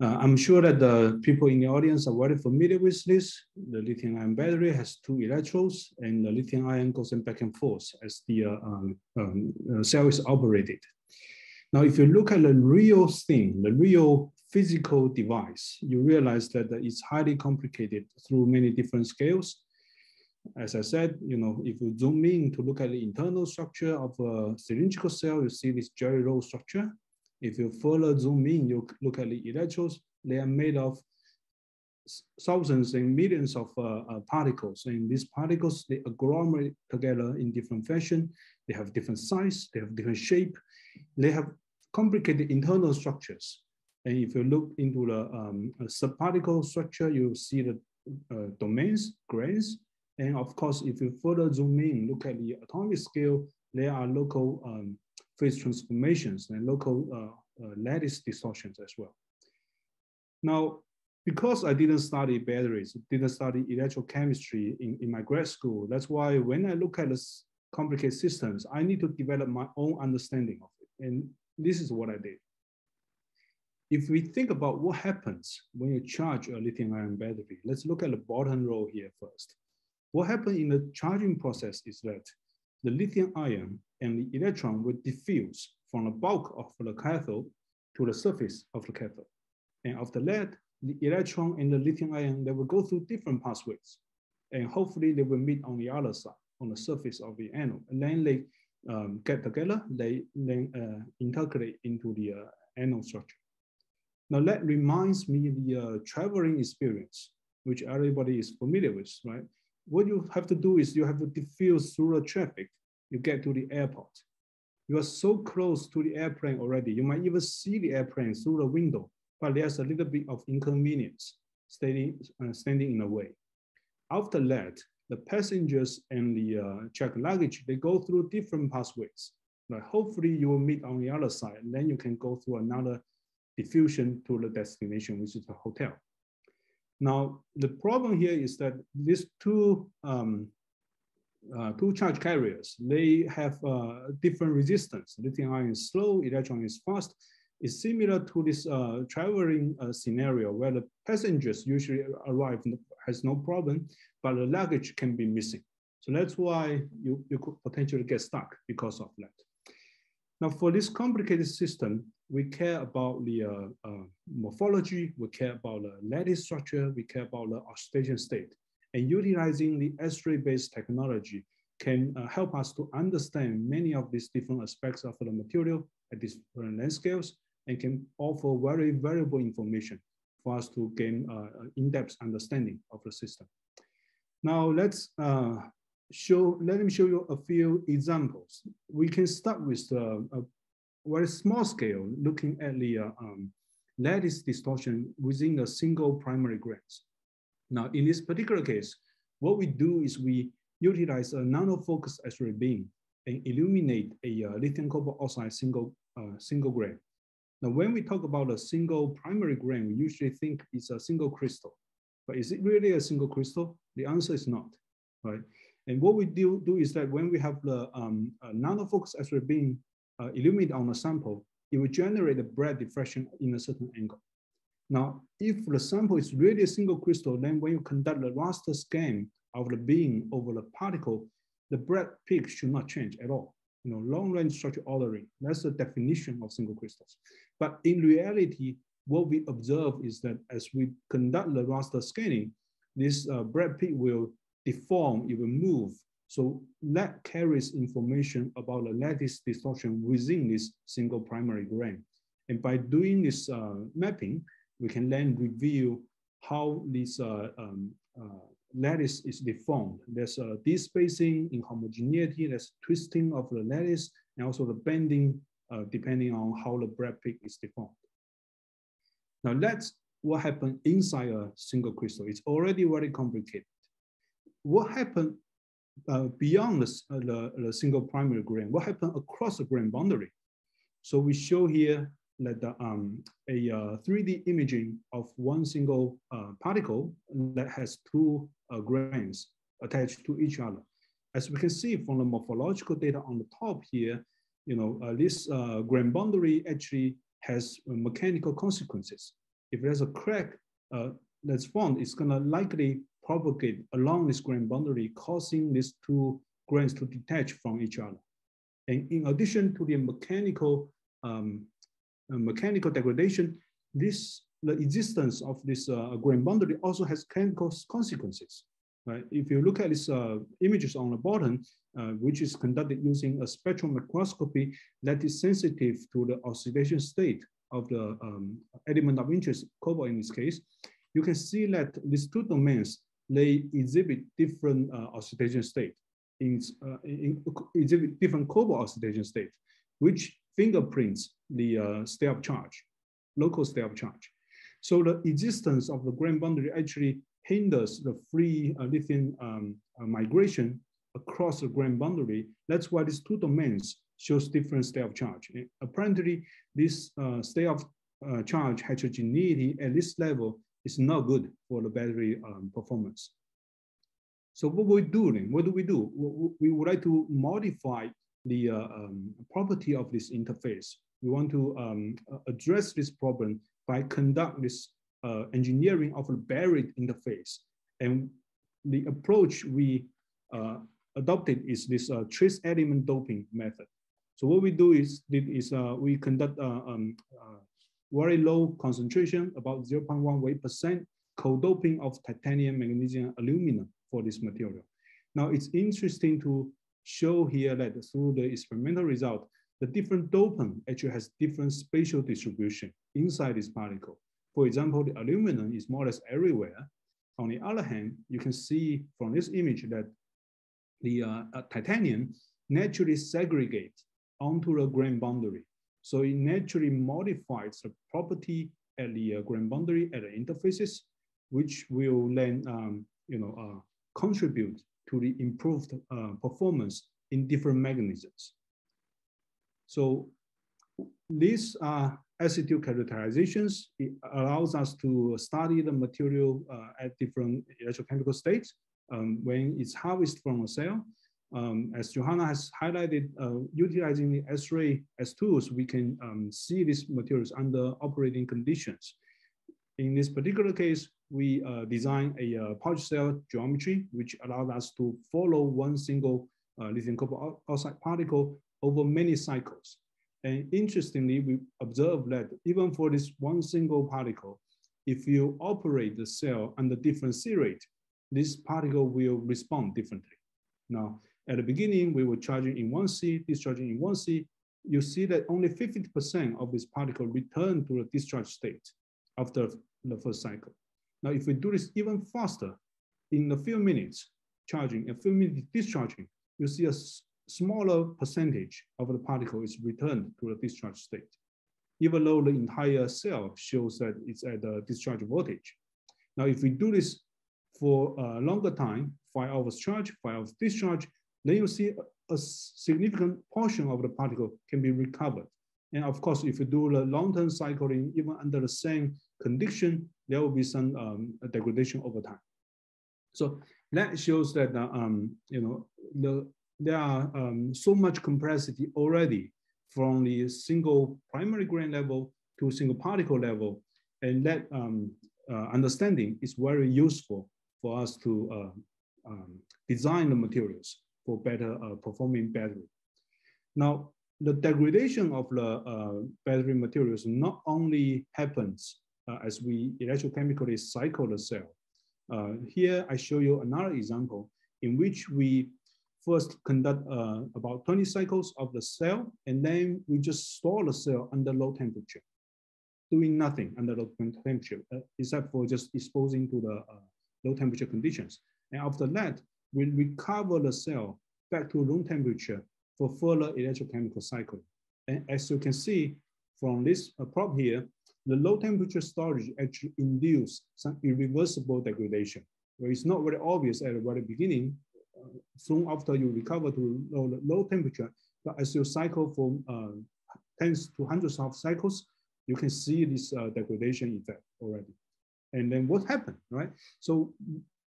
Speaker 3: Uh, I'm sure that the people in the audience are very familiar with this. The lithium ion battery has two electrodes and the lithium ion goes in back and forth as the uh, um, um, uh, cell is operated. Now, if you look at the real thing, the real physical device, you realize that it's highly complicated through many different scales. As I said, you know, if you zoom in to look at the internal structure of a cylindrical cell, you see this jelly roll structure. If you further zoom in, you look at the electrodes, they are made of thousands and millions of uh, uh, particles. And these particles, they agglomerate together in different fashion. They have different size, they have different shape. They have complicated internal structures. And if you look into the um, subparticle structure, you see the uh, domains, grains. And of course, if you further zoom in, look at the atomic scale, there are local um, phase transformations and local uh, uh, lattice distortions as well. Now, because I didn't study batteries, didn't study electrochemistry in, in my grad school, that's why when I look at this complicated systems, I need to develop my own understanding of it. And this is what I did. If we think about what happens when you charge a lithium ion battery, let's look at the bottom row here first. What happens in the charging process is that the lithium ion and the electron will diffuse from the bulk of the cathode to the surface of the cathode. And after that, the electron and the lithium ion, they will go through different pathways. And hopefully they will meet on the other side, on the surface of the anode. And then they um, get together, they then uh, integrate into the uh, anode structure. Now that reminds me the uh, traveling experience, which everybody is familiar with, right? What you have to do is you have to diffuse through the traffic you get to the airport. You are so close to the airplane already. You might even see the airplane through the window, but there's a little bit of inconvenience standing, uh, standing in the way. After that, the passengers and the uh, check luggage, they go through different pathways. But hopefully you will meet on the other side, and then you can go through another diffusion to the destination, which is the hotel. Now, the problem here is that these two um, uh, two charge carriers, they have uh, different resistance. Lithium ion is slow, electron is fast. It's similar to this uh, traveling uh, scenario where the passengers usually arrive has no problem, but the luggage can be missing. So that's why you, you could potentially get stuck because of that. Now for this complicated system, we care about the uh, uh, morphology, we care about the lattice structure, we care about the oxidation state. And utilizing the X-ray-based technology can uh, help us to understand many of these different aspects of the material at different length scales and can offer very valuable information for us to gain uh, in-depth understanding of the system. Now let's uh, show, let me show you a few examples. We can start with uh, a very small scale, looking at the uh, um, lattice distortion within a single primary grains. Now, in this particular case, what we do is we utilize a nano-focused X-ray beam and illuminate a uh, lithium cobalt oxide single, uh, single grain. Now, when we talk about a single primary grain, we usually think it's a single crystal. But is it really a single crystal? The answer is not, right? And what we do, do is that when we have the um, nano-focused X-ray beam uh, illuminate on a sample, it will generate a Bragg diffraction in a certain angle. Now, if the sample is really a single crystal, then when you conduct the raster scan of the beam over the particle, the Bragg peak should not change at all. You know, long-range structure ordering, that's the definition of single crystals. But in reality, what we observe is that as we conduct the raster scanning, this uh, Bragg peak will deform, it will move. So that carries information about the lattice distortion within this single primary grain. And by doing this uh, mapping, we can then review how this uh, um, uh, lattice is deformed. There's a d-spacing, inhomogeneity, there's twisting of the lattice, and also the bending uh, depending on how the Bragg peak is deformed. Now that's what happened inside a single crystal. It's already very complicated. What happened uh, beyond the, uh, the, the, single primary grain? What happened across the grain boundary? So we show here that the, um, a uh, 3D imaging of one single uh, particle that has two uh, grains attached to each other. As we can see from the morphological data on the top here, you know, uh, this uh, grain boundary actually has uh, mechanical consequences. If there's a crack that's formed, it's gonna likely propagate along this grain boundary, causing these two grains to detach from each other. And in addition to the mechanical um, mechanical degradation, this the existence of this uh, grain boundary also has chemical consequences. Right? If you look at these uh, images on the bottom, uh, which is conducted using a spectral microscopy that is sensitive to the oxidation state of the um, element of interest, cobalt in this case, you can see that these two domains, they exhibit different uh, oxidation state, in, uh, in, exhibit different cobalt oxidation state, which fingerprints the uh, state of charge, local state of charge. So the existence of the grain boundary actually hinders the free uh, lithium um, uh, migration across the grain boundary. That's why these two domains shows different state of charge. And apparently, this uh, state of uh, charge heterogeneity at this level is not good for the battery um, performance. So what we do then? What do we do? We would like to modify the uh, um, property of this interface. We want to um, address this problem by conduct this uh, engineering of a buried interface. And the approach we uh, adopted is this uh, trace element doping method. So what we do is, is uh, we conduct uh, um, very low concentration, about 0.1 weight percent, co-doping of titanium, magnesium, aluminum for this material. Now it's interesting to show here that through the experimental result, the different dopant actually has different spatial distribution inside this particle. For example, the aluminum is more or less everywhere. On the other hand, you can see from this image that the uh, uh, titanium naturally segregates onto the grain boundary. So it naturally modifies the property at the uh, grain boundary at the interfaces, which will then um, you know, uh, contribute to the improved uh, performance in different mechanisms. So these are ex situ characterizations. It allows us to study the material uh, at different electrochemical states um, when it's harvested from a cell. Um, as Johanna has highlighted, uh, utilizing the X-ray as tools, we can um, see these materials under operating conditions. In this particular case, we uh, design a uh, pouch cell geometry, which allowed us to follow one single uh, lithium cobalt oxide particle over many cycles. And interestingly, we observe that even for this one single particle, if you operate the cell under different C rate, this particle will respond differently. Now, at the beginning, we were charging in 1C, discharging in 1C. You see that only 50% of this particle return to the discharge state after the first cycle. Now, if we do this even faster, in a few minutes charging, a few minutes discharging, you see a smaller percentage of the particle is returned to the discharge state, even though the entire cell shows that it's at the discharge voltage. Now, if we do this for a longer time, five hours charge, five hours discharge, then you see a, a significant portion of the particle can be recovered. And of course, if you do the long-term cycling, even under the same condition, there will be some um, degradation over time. So that shows that uh, um, you know the, there are um, so much complexity already from the single primary grain level to single particle level, and that um, uh, understanding is very useful for us to uh, um, design the materials for better uh, performing battery. Now, the degradation of the uh, battery materials not only happens as we electrochemically cycle the cell. Uh, here I show you another example in which we first conduct uh, about 20 cycles of the cell, and then we just store the cell under low temperature, doing nothing under low temperature, uh, except for just exposing to the uh, low temperature conditions. And after that, we recover the cell back to room temperature for further electrochemical cycling. And as you can see from this uh, prop here, the low temperature storage actually induce some irreversible degradation, where it's not very obvious at the very beginning, uh, soon after you recover to low, low temperature, but as you cycle from uh, tens to hundreds of cycles, you can see this uh, degradation effect already. And then what happened, right? So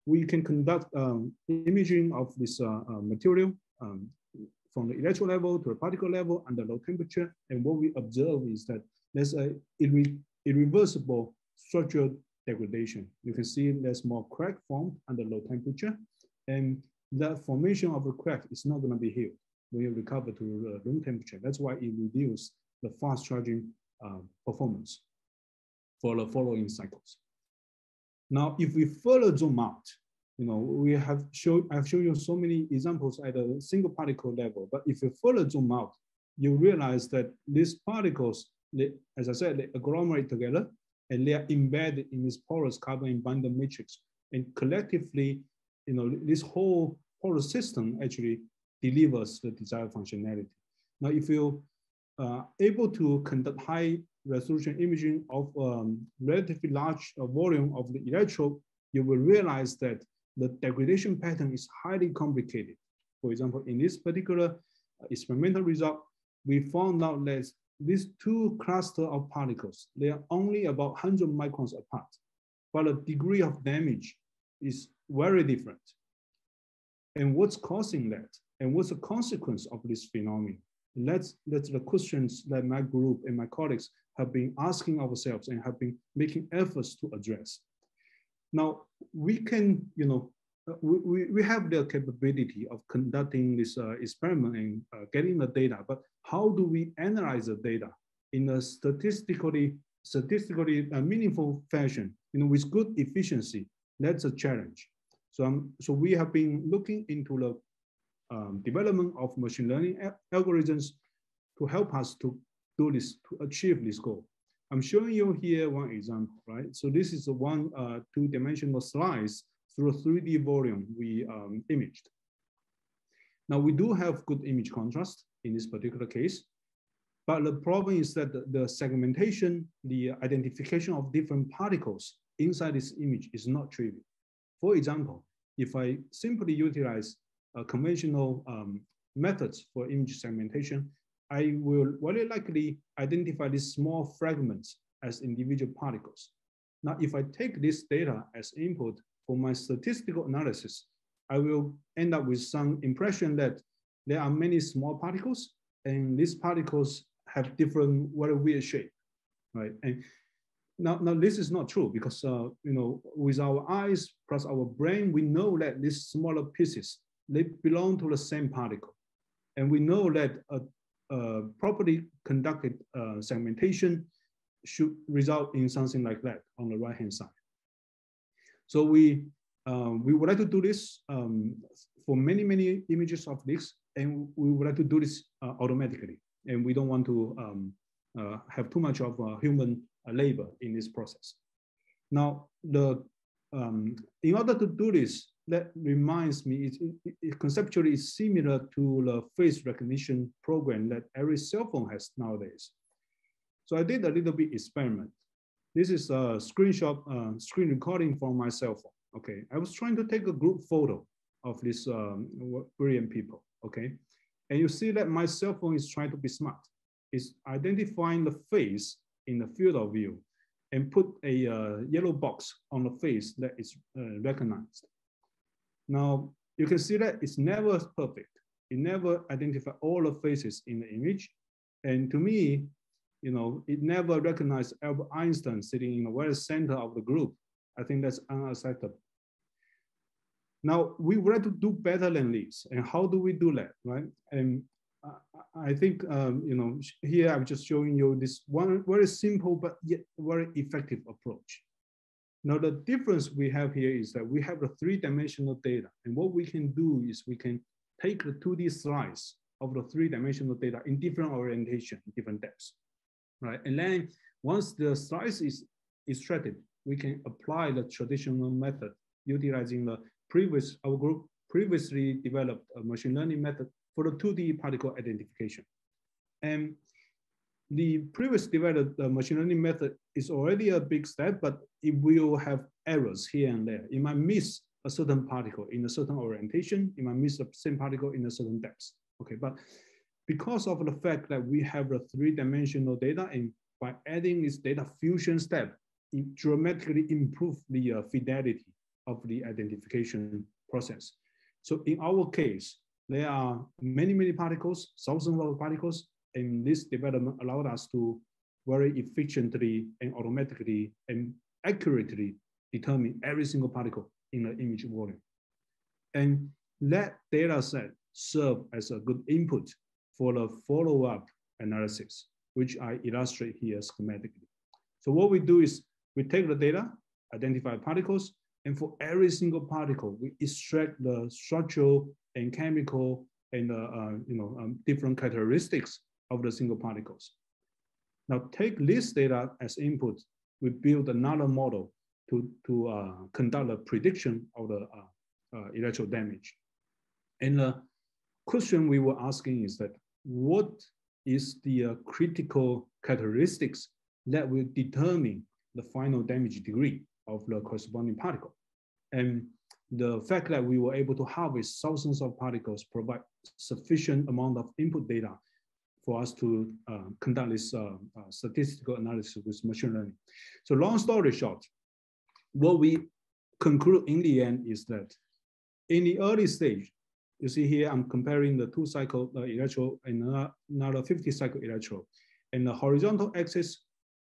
Speaker 3: we can conduct um, imaging of this uh, uh, material um, from the electron level to the particle level under low temperature. And what we observe is that there's a irre irreversible structural degradation. You can see there's more crack formed under low temperature. And the formation of a crack is not going to be healed when you recover to uh, room temperature. That's why it reduces the fast charging uh, performance for the following cycles. Now, if we further zoom out, you know, we have showed, I've shown you so many examples at a single particle level, but if you further zoom out, you realize that these particles, they, as I said, they agglomerate together and they are embedded in this porous carbon binder matrix. And collectively, you know, this whole porous system actually delivers the desired functionality. Now, if you are uh, able to conduct high resolution imaging of um, relatively large uh, volume of the electrode, you will realize that the degradation pattern is highly complicated. For example, in this particular uh, experimental result, we found out that these two clusters of particles, they are only about 100 microns apart, but the degree of damage is very different. And what's causing that? And what's the consequence of this phenomenon? That's, that's the questions that my group and my colleagues have been asking ourselves and have been making efforts to address. Now, we can, you know, we, we have the capability of conducting this uh, experiment and uh, getting the data, but how do we analyze the data in a statistically, statistically uh, meaningful fashion, you know, with good efficiency? That's a challenge. So, um, so we have been looking into the um, development of machine learning algorithms to help us to do this, to achieve this goal. I'm showing you here one example, right? So this is one uh, two-dimensional slice through a 3D volume we um, imaged. Now we do have good image contrast in this particular case, but the problem is that the, segmentation, the identification of different particles inside this image is not trivial. For example, if I simply utilize uh, conventional um, methods for image segmentation, I will very likely identify these small fragments as individual particles. Now, if I take this data as input for my statistical analysis, I will end up with some impression that there are many small particles and these particles have different very weird shape, right? And now, now this is not true because, uh, you know, with our eyes plus our brain, we know that these smaller pieces, they belong to the same particle. And we know that a uh, properly conducted uh, segmentation should result in something like that on the right-hand side. So we, um, we would like to do this um, for many, many images of this, and we would like to do this uh, automatically. And we don't want to um, uh, have too much of uh, human labor in this process. Now, the um, in order to do this, that reminds me, it, it, it conceptually is similar to the face recognition program that every cell phone has nowadays. So I did a little bit experiment. This is a screenshot, uh, screen recording from my cell phone. Okay, I was trying to take a group photo of these um, brilliant people. Okay, and you see that my cell phone is trying to be smart. It's identifying the face in the field of view and put a uh, yellow box on the face that is uh, recognized. Now, you can see that it's never perfect. It never identifies all the faces in the image. And to me, you know, it never recognized Albert Einstein sitting in the very center of the group. I think that's unacceptable. Now, we want to do better than this. And how do we do that, right? And I think, um, you know, here I'm just showing you this one very simple but yet very effective approach. Now, the difference we have here is that we have a three-dimensional data. And what we can do is we can take the 2D slice of the three-dimensional data in different orientation, different depths, right? And then once the slice is extracted, we can apply the traditional method utilizing the previous, our group previously developed a machine learning method for the 2D particle identification. And the previous developed uh, machine learning method is already a big step, but it will have errors here and there. It might miss a certain particle in a certain orientation. It might miss the same particle in a certain depth. Okay, but because of the fact that we have the three-dimensional data and by adding this data fusion step, it dramatically improve the uh, fidelity of the identification process. So in our case, there are many, many particles, thousands of particles, and this development allowed us to very efficiently and automatically and accurately determine every single particle in the image volume. And that data set serve as a good input for the follow-up analysis, which I illustrate here schematically. So what we do is we take the data, identify particles, and for every single particle, we extract the structural and chemical and uh, uh, you know um, different characteristics of the single particles. Now take this data as input, we build another model to, to uh, conduct a prediction of the uh, uh, electro damage. And the question we were asking is that what is the uh, critical characteristics that will determine the final damage degree of the corresponding particle? And the fact that we were able to harvest thousands of particles provide sufficient amount of input data for us to uh, conduct this uh, uh, statistical analysis with machine learning. So long story short, what we conclude in the end is that in the early stage, you see here, I'm comparing the two cycle uh, electrode and another 50 cycle electrode. And the horizontal axis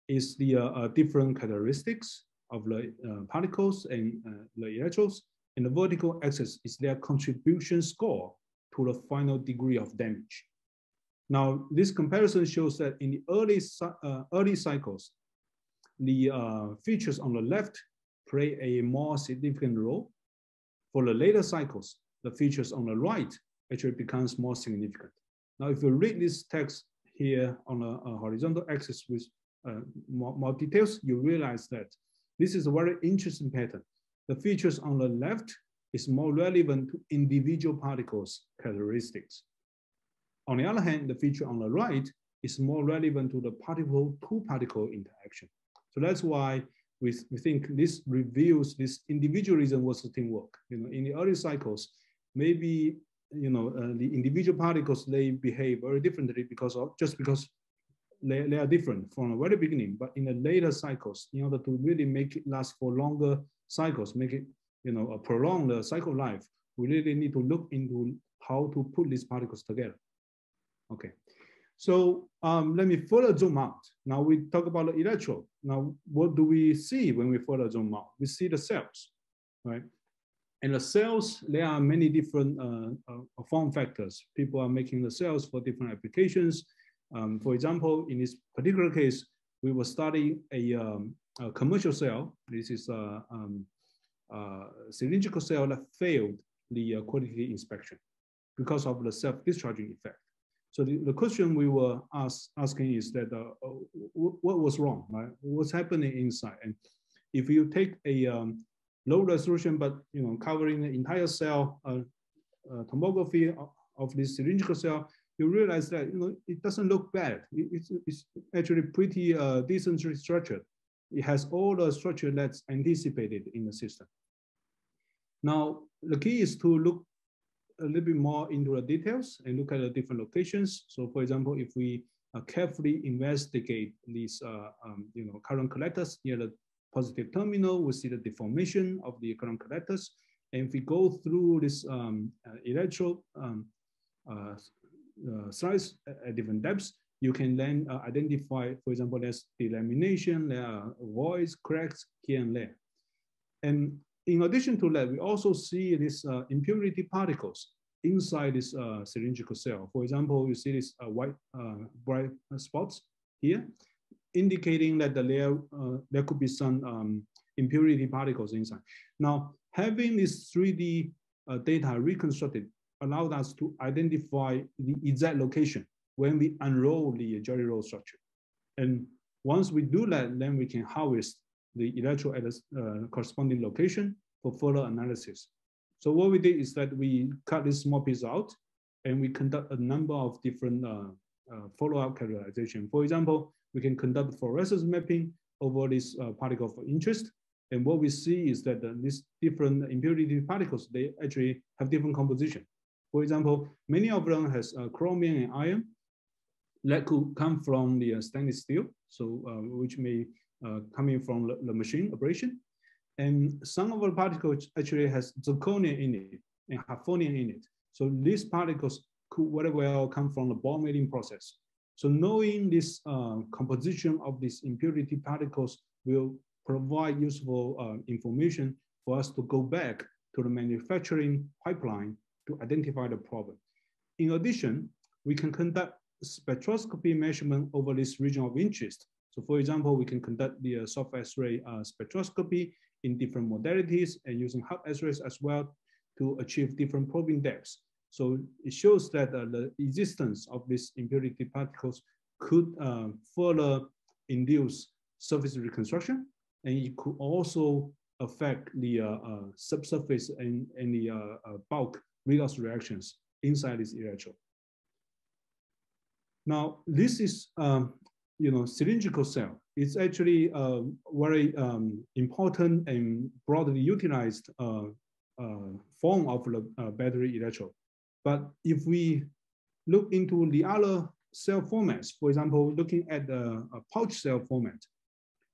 Speaker 3: is the uh, uh, different characteristics of the uh, particles and uh, the electrodes. And the vertical axis is their contribution score to the final degree of damage. Now, this comparison shows that in the early, uh, early cycles, the features on the left play a more significant role. For the later cycles, the features on the right actually becomes more significant. Now, if you read this text here on a, a horizontal axis with uh, more, more details, you realize that this is a very interesting pattern. The features on the left is more relevant to individual particles characteristics. On the other hand, the feature on the right is more relevant to the particle-to-particle interaction. So that's why we, we think this reveals this individualism versus teamwork. You know, in the early cycles, maybe you know uh, the individual particles they behave very differently because of just because they, they are different from the very beginning. But in the later cycles, in order to really make it last for longer cycles, make it you know prolong the cycle life, we really need to look into how to put these particles together. Okay, so um, let me further zoom out. Now we talk about the electrode. Now, what do we see when we further zoom out? We see the cells, right? And the cells, there are many different uh, uh, form factors. People are making the cells for different applications. Um, for example, in this particular case, we were studying a, um, a commercial cell. This is a, um, a, cylindrical cell that failed the uh, quality inspection because of the self-discharging effect. So the, the question we were ask, asking is that uh, what was wrong, right? What's happening inside? And if you take a um, low resolution, but you know, covering the entire cell uh, uh, tomography of, of, this cylindrical cell, you realize that you know it doesn't look bad. It, it's, it's actually pretty uh, decently structured. It has all the structure that's anticipated in the system. Now, the key is to look a little bit more into the details and look at the different locations. So for example, if we uh, carefully investigate these uh, um, you know, current collectors near the positive terminal, we see the deformation of the current collectors. And if we go through this um, uh, electrode um, uh, uh, slice at different depths, you can then uh, identify, for example, there's delamination, there are voids, cracks here and there. And in addition to that, we also see these uh, impurity particles inside this uh, cylindrical cell. For example, you see these white bright spots here, indicating that the layer, uh, there could be some um, impurity particles inside. Now, having this 3D uh, data reconstructed allowed us to identify the exact location when we unroll the jelly roll structure. And once we do that, then we can harvest the electrode at uh, corresponding location for further analysis. So what we did is that we cut this small piece out and we conduct a number of different uh, uh, follow-up characterization. For example, we can conduct fluorescence mapping over this uh, particle of interest. And what we see is that uh, these different impurity particles, they actually have different composition. For example, many of them has uh, chromium and iron that could come from the uh, stainless steel, so which may uh, coming from the, the, machine operation. And some of the particles actually has zirconia in it and hafnium in it. So these particles could very well come from the ball milling process. So knowing this uh, composition of these impurity particles will provide useful uh, information for us to go back to the manufacturing pipeline to identify the problem. In addition, we can conduct spectroscopy measurement over this region of interest so for example, we can conduct the uh, soft X-ray uh, spectroscopy in different modalities and using hard X-rays as well to achieve different probing depths. So it shows that uh, the existence of these impurity particles could uh, further induce surface reconstruction, and it could also affect the uh, uh, subsurface and, and the bulk redox reactions inside this electrode. Now, this is um, you know, cylindrical cell. It's actually a very um, important and broadly utilized uh, uh, form of the battery electrode. But if we look into the other cell formats, for example, looking at the pouch cell format,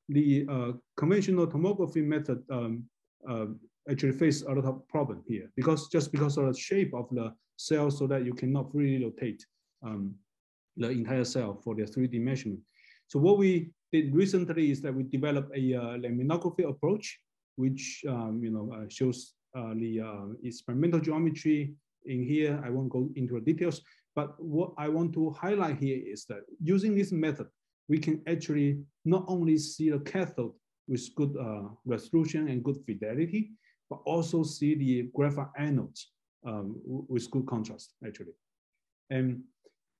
Speaker 3: the uh, conventional tomography method um, uh, actually face a lot of problem here because just because of the shape of the cell so that you cannot freely rotate um, the entire cell for the 3D measurement. So what we did recently is that we developed a uh, laminography approach, which um, you know uh, shows uh, the uh, experimental geometry in here. I won't go into the details, but what I want to highlight here is that using this method, we can actually not only see the cathode with good uh, resolution and good fidelity, but also see the graphite anodes um, with good contrast, actually. And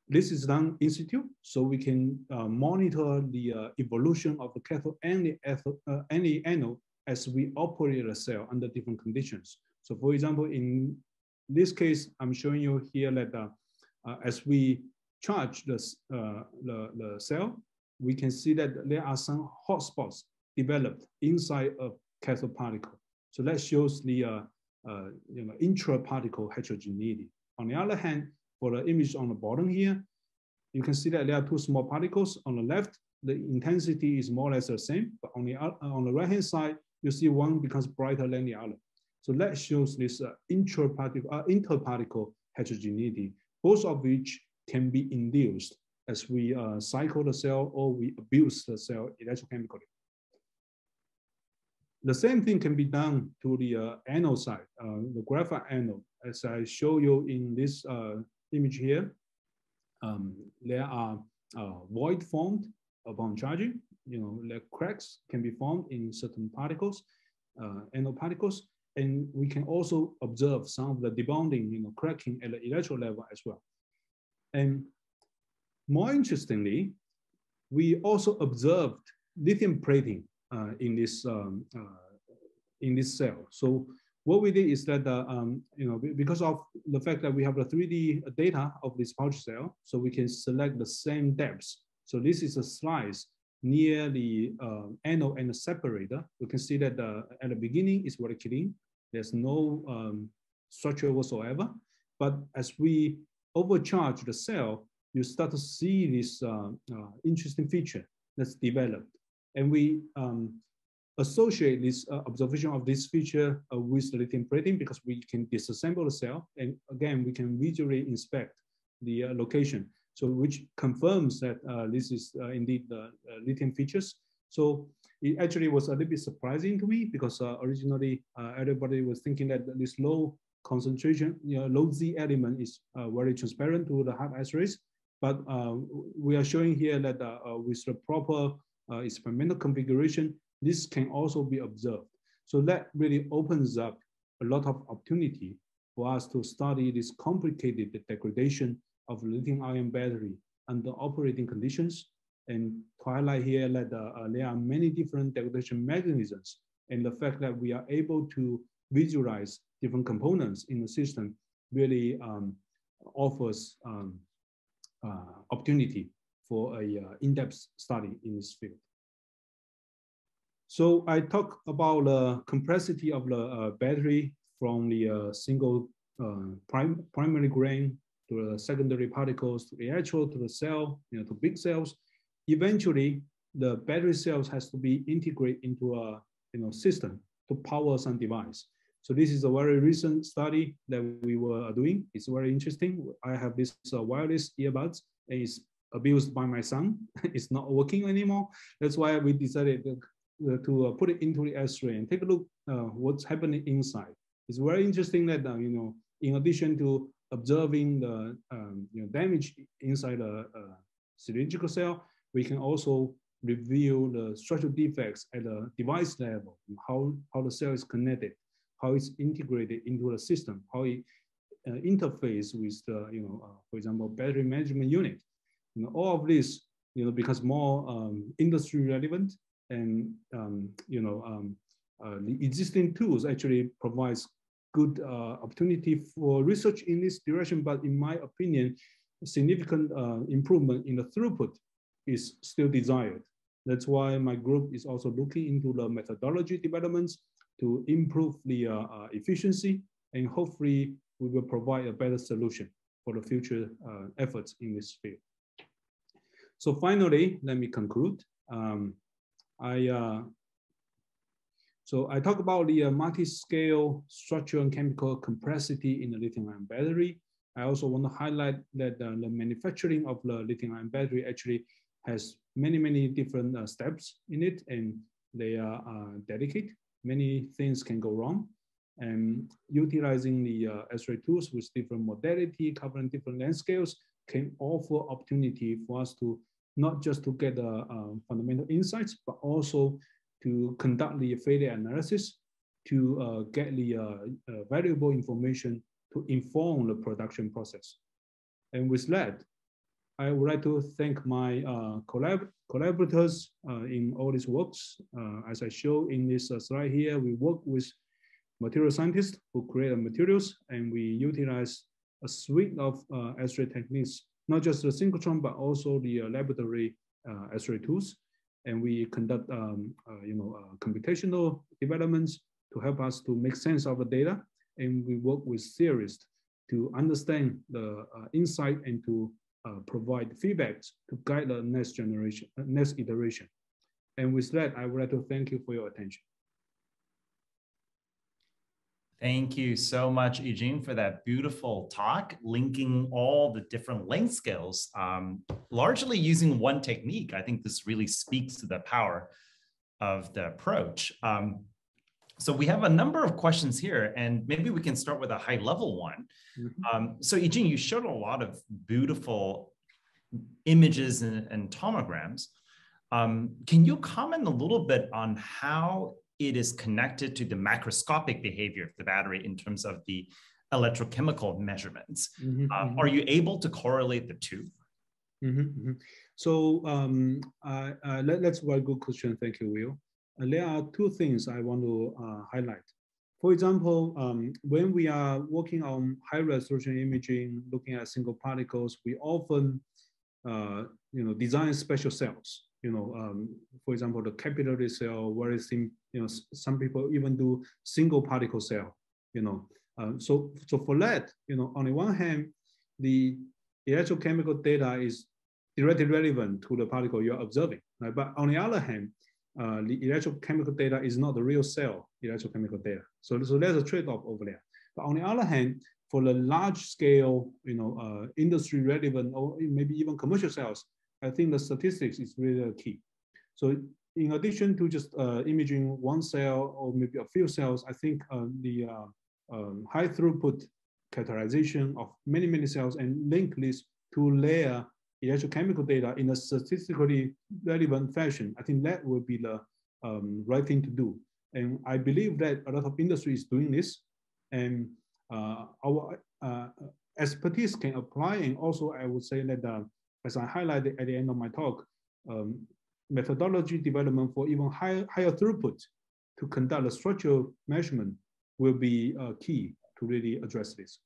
Speaker 3: this is done in situ, so we can uh, monitor the uh, evolution of the cathode and the, uh, and the anode as we operate the cell under different conditions. So for example, in this case, I'm showing you here that uh, uh, as we charge the, uh, the, the cell, we can see that there are some hotspots developed inside a cathode particle. So that shows the you know, intra-particle heterogeneity. On the other hand, for the image on the bottom here, you can see that there are two small particles on the left. The intensity is more or less the same, but on the, uh, on the right-hand side, you see one becomes brighter than the other. So that shows this uh, intra-particle, uh, interparticle heterogeneity, both of which can be induced as we uh, cycle the cell or we abuse the cell electrochemically. The same thing can be done to the uh, anode side, uh, the graphite anode, as I show you in this uh, image here. Um, there are uh, void formed upon charging. You know, the cracks can be formed in certain particles, uh, anode particles, and we can also observe some of the debonding, you know, cracking at the electrode level as well. And more interestingly, we also observed lithium plating uh, in this um, uh, in this cell. So what we did is that uh, um, you know because of the fact that we have the 3D data of this pouch cell, so we can select the same depths. So this is a slice near the uh, anode and the separator. We can see that the, at the beginning is very clean. There's no um, structure whatsoever. But as we overcharge the cell, you start to see this uh, uh, interesting feature that's developed. And we um, associate this uh, observation of this feature uh, with the lithium plating because we can disassemble the cell. And again, we can visually inspect the uh, location. So which confirms that uh, this is indeed the lithium features. So it actually was a little bit surprising to me because originally everybody was thinking that this low concentration, you know, low Z element is very transparent to the hard X-rays. But uh, we are showing here that uh, uh, with the proper experimental configuration, this can also be observed. So that really opens up a lot of opportunity for us to study this complicated degradation of lithium ion battery under operating conditions and to highlight here that uh, there are many different degradation mechanisms and the fact that we are able to visualize different components in the system really um, offers um, uh, opportunity for a uh, in-depth study in this field. So I talk about the complexity of the uh, battery from the single prim primary grain to the secondary particles to the actual, to the cell, you know, to big cells. Eventually, the battery cells has to be integrated into a you know system to power some device. So this is a very recent study that we were doing. It's very interesting. I have this uh, wireless earbuds. and It's abused by my son. it's not working anymore. That's why we decided to, uh, to uh, put it into the X-ray and take a look uh, what's happening inside. It's very interesting that uh, you know, in addition to observing the um, you know, damage inside a, a cylindrical cell, we can also reveal the structural defects at the device level, how, how the cell is connected how it's integrated into the system, how it uh, interface with the, you know, uh, for example, battery management unit. You know, all of this, you know, becomes more um, industry relevant and, um, you know, um, uh, the existing tools actually provides good uh, opportunity for research in this direction, but in my opinion, significant uh, improvement in the throughput is still desired. That's why my group is also looking into the methodology developments to improve the uh, uh, efficiency and hopefully we will provide a better solution for the future uh, efforts in this field. So finally, let me conclude. Um, I uh, so I talk about the uh, multi-scale structural and chemical complexity in the lithium-ion battery. I also want to highlight that uh, the manufacturing of the lithium-ion battery actually has many, many different uh, steps in it, and they are delicate many things can go wrong. And utilizing the uh, X-ray tools with different modality, covering different length scales, can offer opportunity for us to not just to get uh, uh, fundamental insights, but also to conduct the failure analysis to uh, get the uh, uh, valuable information to inform the production process. And with that, I would like to thank my uh, collab collaborators uh, in all these works. Uh, as I show in this slide here, we work with material scientists who create materials and we utilize a suite of X-ray techniques, not just the synchrotron, but also the laboratory X-ray tools. And we conduct um, you know, computational developments to help us to make sense of the data. And we work with theorists to understand the insight and to uh, provide feedbacks to guide the next generation, uh, next iteration. And with that, I would like to thank you for your attention.
Speaker 1: Thank you so much, Yijin, for that beautiful talk, linking all the different length scales, um, largely using one technique. I think this really speaks to the power of the approach. Um, so we have a number of questions here, and maybe we can start with a high level one. Mm-hmm. Um, so Yijin, you showed a lot of beautiful images and, and tomograms. Um, can you comment a little bit on how it is connected to the macroscopic behavior of the battery in terms of the electrochemical measurements? Mm-hmm, uh, mm-hmm. Are you able to correlate the 2
Speaker 3: mm-hmm, mm-hmm. so um, uh, uh, that's a very good question. Thank you, Will. there are two things I want to highlight. For example, um, when we are working on high resolution imaging, looking at single particles, we often, uh, you know, design special cells. You know, um, for example, the capillary cell, very thin, you know, some people even do single particle cell. You know, uh, so so for that, you know, on the one hand, the electrochemical data is directly relevant to the particle you're observing. Right? But on the other hand, uh, the electrochemical data is not the real cell electrochemical data. So, so there's a trade-off over there. But on the other hand, for the large scale, you know, uh, industry relevant or maybe even commercial cells, I think the statistics is really key. So in addition to just uh, imaging one cell or maybe a few cells, I think uh, the uh, um, high throughput characterization of many, many cells and link this to layer electrochemical data in a statistically relevant fashion, I think that will be the um, right thing to do. And I believe that a lot of industry is doing this, and uh, our uh, expertise can apply. And also, I would say that, as I highlighted at the end of my talk, um, methodology development for even higher, higher throughput to conduct a structural measurement will be uh, key to really address this.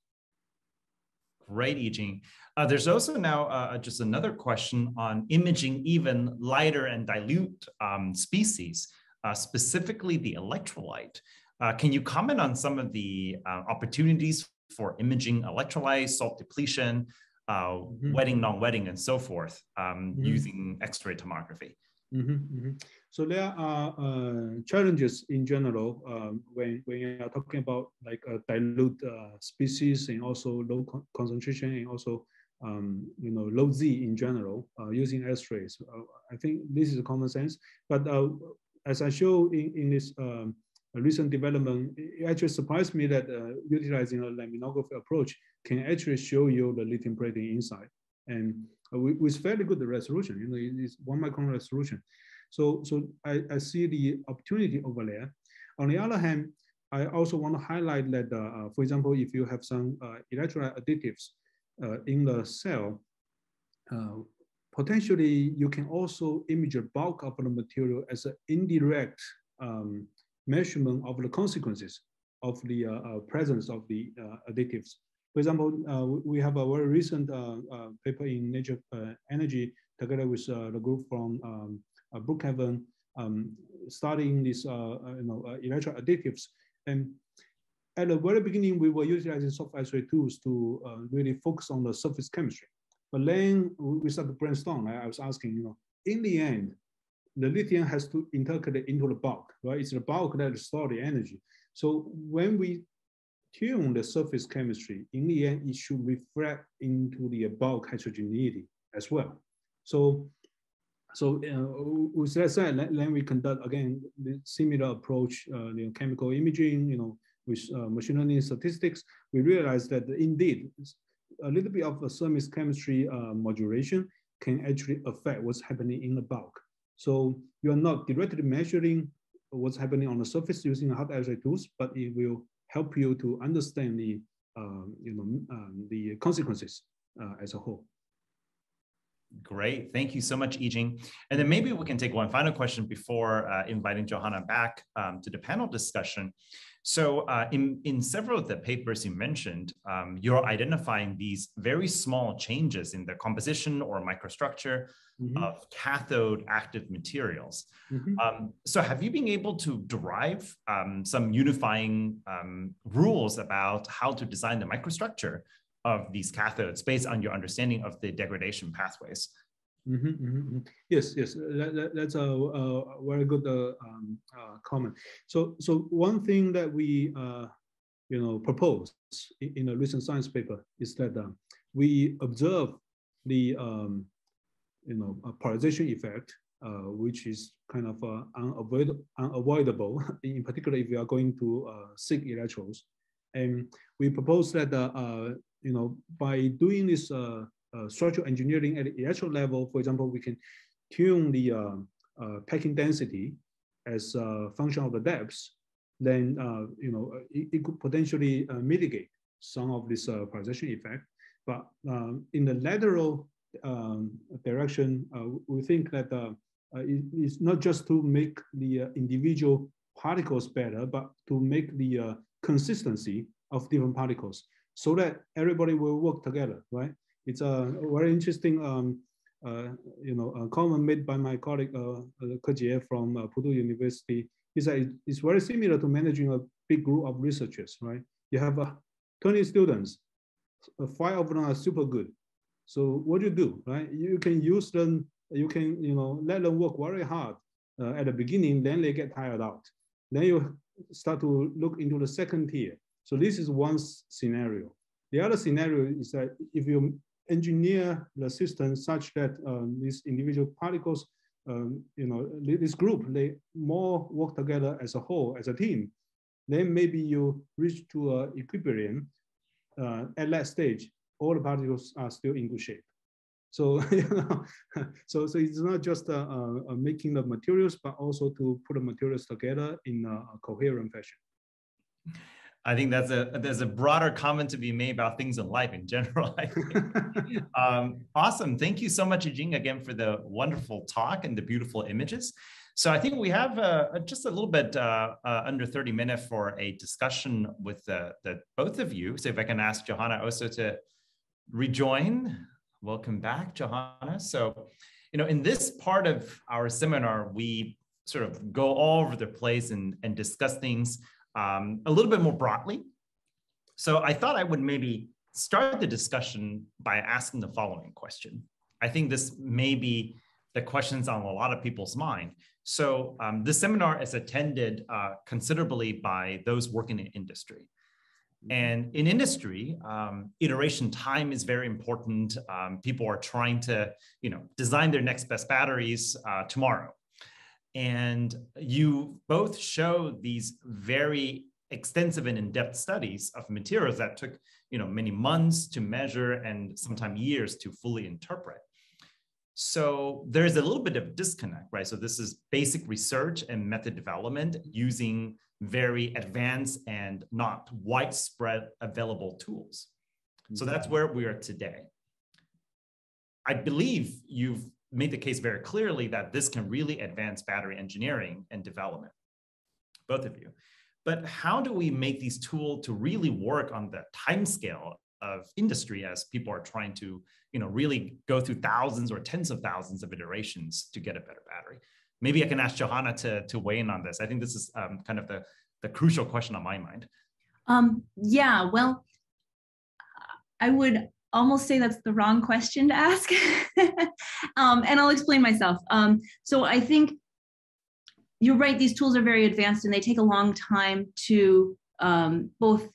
Speaker 1: Great, Yijin. Uh, there's also now uh, just another question on imaging even lighter and dilute um, species, uh, specifically the electrolyte. Uh, can you comment on some of the uh, opportunities for imaging electrolyte, salt depletion, uh, mm -hmm. wetting, non-wetting, and so forth um, mm -hmm. using X-ray tomography?
Speaker 3: Mm -hmm, mm -hmm. So there are uh, challenges in general um, when, when you're talking about like a dilute uh, species and also low con concentration and also um, you know low Z in general uh, using X-rays. Uh, I think this is a common sense. But uh, as I show in, in this um, recent development, it actually surprised me that uh, utilizing a laminography approach can actually show you the lithium plating inside. And uh, with fairly good resolution, you know, it's one micron resolution. So, so I, I see the opportunity over there. On the other hand, I also want to highlight that, uh, for example, if you have some uh, electrolyte additives uh, in the cell, uh, potentially you can also image the bulk of the material as an indirect um, measurement of the consequences of the uh, uh, presence of the additives. For example, uh, we have a very recent uh, uh, paper in Nature Energy together with the group from um, Brookhaven um, studying these you know, electro additives. And at the very beginning, we were utilizing soft X-ray tools to really focus on the surface chemistry. But then we started to brainstorm. I, was asking, you know, in the end, the lithium has to integrate into the bulk, right? It's the bulk that stores the energy. So when we tune the surface chemistry, in the end, it should reflect into the bulk heterogeneity as well. So, so uh, with that said, then we conduct again the similar approach, uh, you know, chemical imaging, you know, with uh, machine learning statistics. We realize that indeed a little bit of a surface chemistry uh, modulation can actually affect what's happening in the bulk. So you are not directly measuring what's happening on the surface using hard X-ray tools, but it will help you to understand the, um, you know, um, the consequences uh, as a whole.
Speaker 1: Great. Thank you so much, Yijin. And then maybe we can take one final question before uh, inviting Johanna back um, to the panel discussion. So uh, in, in several of the papers you mentioned, um, you're identifying these very small changes in the composition or microstructure mm -hmm. of cathode active materials. Mm -hmm. um, so have you been able to derive um, some unifying um, rules about how to design the microstructure of these cathodes based on your understanding of the degradation pathways.
Speaker 3: Mm -hmm, mm -hmm. Yes, yes, that, that, that's a, a, very good uh, um, uh, comment. So, so one thing that we, uh, you know, propose in, in, a recent science paper is that uh, we observe the, um, you know, polarization effect, uh, which is kind of uh, unavoid unavoidable, in particular if you are going to seek electrodes. And we propose that you know, by doing this uh, uh, structural engineering at the electron level, for example, we can tune the uh, uh packing density as a function of the depths, then, uh, you know, it, it, could potentially uh, mitigate some of this polarization effect. But um, in the lateral um, direction, we think that uh, it, it's not just to make the uh, individual particles better, but to make the uh, consistency of different particles so that everybody will work together, right? It's a very interesting, um, uh, you know, comment made by my colleague uh, Ke Jie from uh, Purdue University. He said it's very similar to managing a big group of researchers, right? You have uh, 20 students, five of them are super good. So what do you do, right? You can use them, you can, you know, let them work very hard uh, at the beginning, then they get tired out. Then you start to look into the second tier. So this is one scenario. The other scenario is that if you engineer the system such that um, these individual particles, um, you know, this group, they more work together as a whole, as a team, then maybe you reach to a equilibrium uh, at that stage, all the particles are still in good shape. So, you know, so, so it's not just uh, uh, making the materials, but also to put the materials together in a, a coherent fashion.
Speaker 1: I think that's a there's a broader comment to be made about things in life in general. um, awesome. Thank you so much, Jing, again for the wonderful talk and the beautiful images. So I think we have uh, just a little bit uh, uh, under 30 minutes for a discussion with the, the, both of you. So if I can ask Johanna also to rejoin. Welcome back, Johanna. So, you know, in this part of our seminar, we sort of go all over the place and, and discuss things um, a little bit more broadly. So I thought I would maybe start the discussion by asking the following question. I think this may be the questions on a lot of people's mind. So um, the seminar is attended uh, considerably by those working in industry. And in industry, um, iteration time is very important. Um, people are trying to, you know, design their next best batteries uh, tomorrow. And you both show these very extensive and in-depth studies of materials that took, you know, many months to measure and sometimes years to fully interpret. So there's a little bit of disconnect, right? So this is basic research and method development using very advanced and not widespread available tools. So that's mm-hmm. where we are today. I believe you've made the case very clearly that this can really advance battery engineering and development, both of you. But how do we make these tools to really work on the time scale of industry as people are trying to, you know, really go through thousands or tens of thousands of iterations to get a better battery? Maybe I can ask Johanna to, to weigh in on this. I think this is um, kind of the, the crucial question on my mind.
Speaker 2: Um, yeah, well, I would almost say that's the wrong question to ask. um, and I'll explain myself. Um, so I think you're right, these tools are very advanced and they take a long time to um, both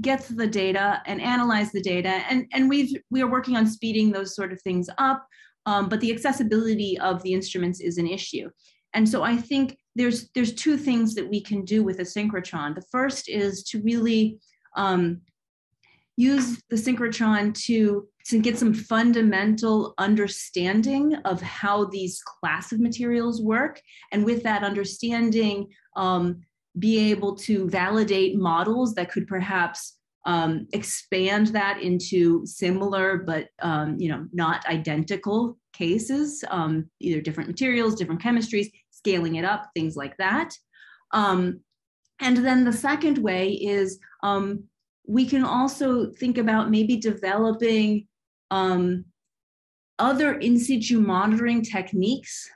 Speaker 2: get the data and analyze the data. And, and we've, we are working on speeding those sort of things up, um, but the accessibility of the instruments is an issue. And so I think there's, there's two things that we can do with a synchrotron. The first is to really um, use the synchrotron to, to get some fundamental understanding of how these class of materials work. And with that understanding, um, be able to validate models that could perhaps um, expand that into similar but um, you know not identical cases, um, either different materials, different chemistries, scaling it up, things like that. Um, and then the second way is um, we can also think about maybe developing um, other in situ monitoring techniques.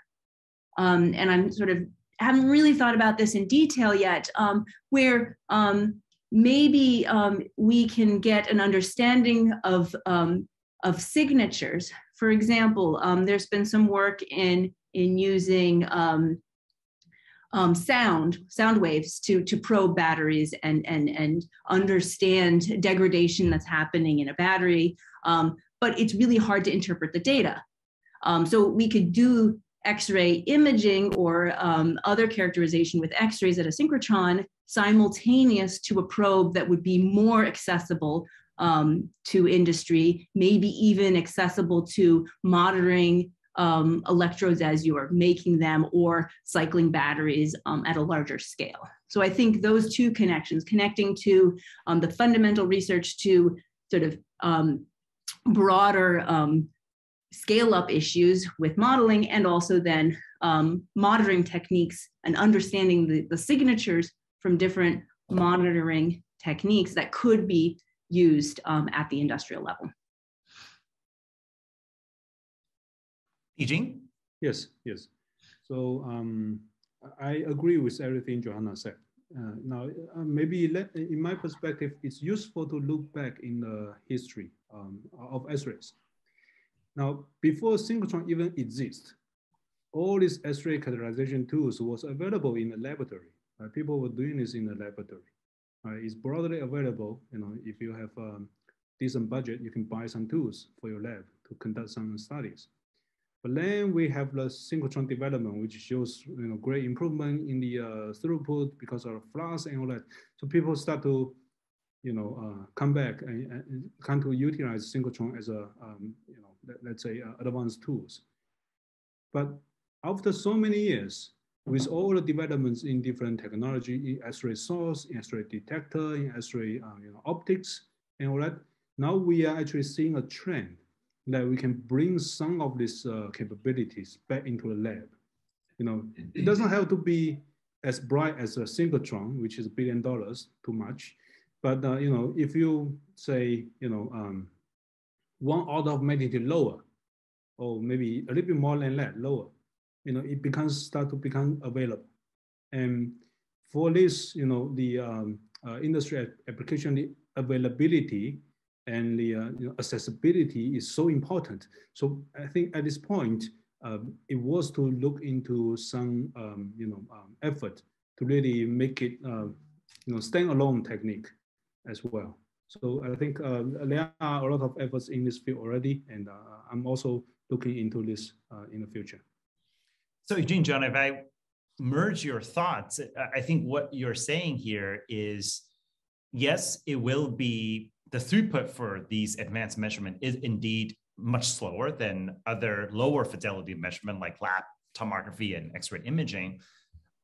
Speaker 2: Um, and I'm sort of haven't really thought about this in detail yet, um, where um, maybe um, we can get an understanding of, um, of signatures. For example, there's been some work in, in using um, sound sound waves to to probe batteries and and and understand degradation that's happening in a battery. Um, but it's really hard to interpret the data. Um, so we could do x-ray imaging or um, other characterization with x-rays at a synchrotron simultaneous to a probe that would be more accessible um, to industry maybe even accessible to monitoring um, electrodes as you are making them or cycling batteries um, at a larger scale. So I think those two connections, connecting to um, the fundamental research to sort of um, broader um, scale up issues with modeling and also then um, monitoring techniques and understanding the, the signatures from different monitoring techniques that could be used um, at the industrial level.
Speaker 1: Yijin?
Speaker 3: Yes, yes. So um, I agree with everything Johanna said. Uh, now, uh, maybe let, in my perspective, it's useful to look back in the history um, of X-rays. Now, before synchrotron even exists, all these X-ray characterization tools was available in the laboratory. Uh, people were doing this in the laboratory. Uh, it's broadly available. You know, if you have a um, decent budget, you can buy some tools for your lab to conduct some studies. But then we have the synchrotron development, which shows you know great improvement in the uh, throughput because of flux and all that. So people start to you know uh, come back and, and, come to utilize synchrotron as a um, you know let, us say uh, advanced tools. But after so many years, with all the developments in different technology, in X-ray source, X-ray detector, in X-ray uh, you know, optics, and all that, now we are actually seeing a trend that we can bring some of these uh, capabilities back into the lab. You know, it doesn't have to be as bright as a synchrotron, which is a billion dollars, too much. But uh, you know, if you say, you know, um, one order of magnitude lower, or maybe a little bit more than that, lower, you know, it becomes start to become available. And for this, you know, the um, uh, industry application availability and the uh, you know, accessibility is so important. So I think at this point, um, it was to look into some um, you know um, effort to really make it uh, you know standalone technique as well. So I think uh, there are a lot of efforts in this field already, and uh, I'm also looking into this uh, in the future.
Speaker 1: So Eugene, John, if I merge your thoughts, I think what you're saying here is, yes, it will be the throughput for these advanced measurement is indeed much slower than other lower fidelity measurement like lab tomography and X-ray imaging.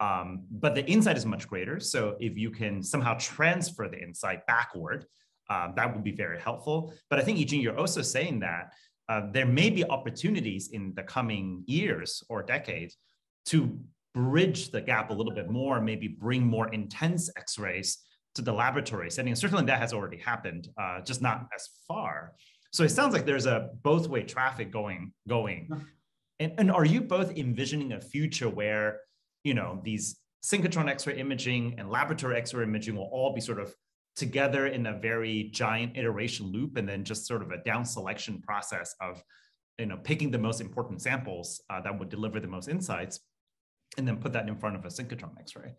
Speaker 1: Um, but the insight is much greater. So if you can somehow transfer the insight backward, um, that would be very helpful. But I think, Eugene, you're also saying that uh, there may be opportunities in the coming years or decades to bridge the gap a little bit more, maybe bring more intense X-rays to the laboratory setting. Certainly that has already happened, uh, just not as far. So it sounds like there's a both way traffic going, going. And, and are you both envisioning a future where, you know, these synchrotron X-ray imaging and laboratory X-ray imaging will all be sort of together in a very giant iteration loop and then just sort of a down selection process of, you know, picking the most important samples uh, that would deliver the most insights and then put that in front of a synchrotron X-ray.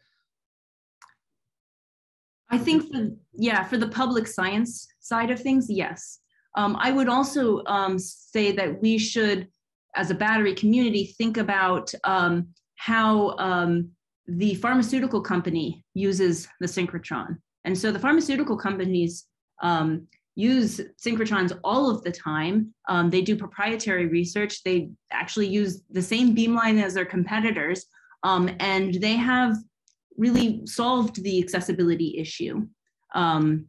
Speaker 2: I think for yeah, for the public science side of things, yes. Um, I would also um, say that we should, as a battery community, think about um, how um, the pharmaceutical company uses the synchrotron. And so the pharmaceutical companies um, use synchrotrons all of the time. Um, they do proprietary research. They actually use the same beamline as their competitors, and they have really solved the accessibility issue um,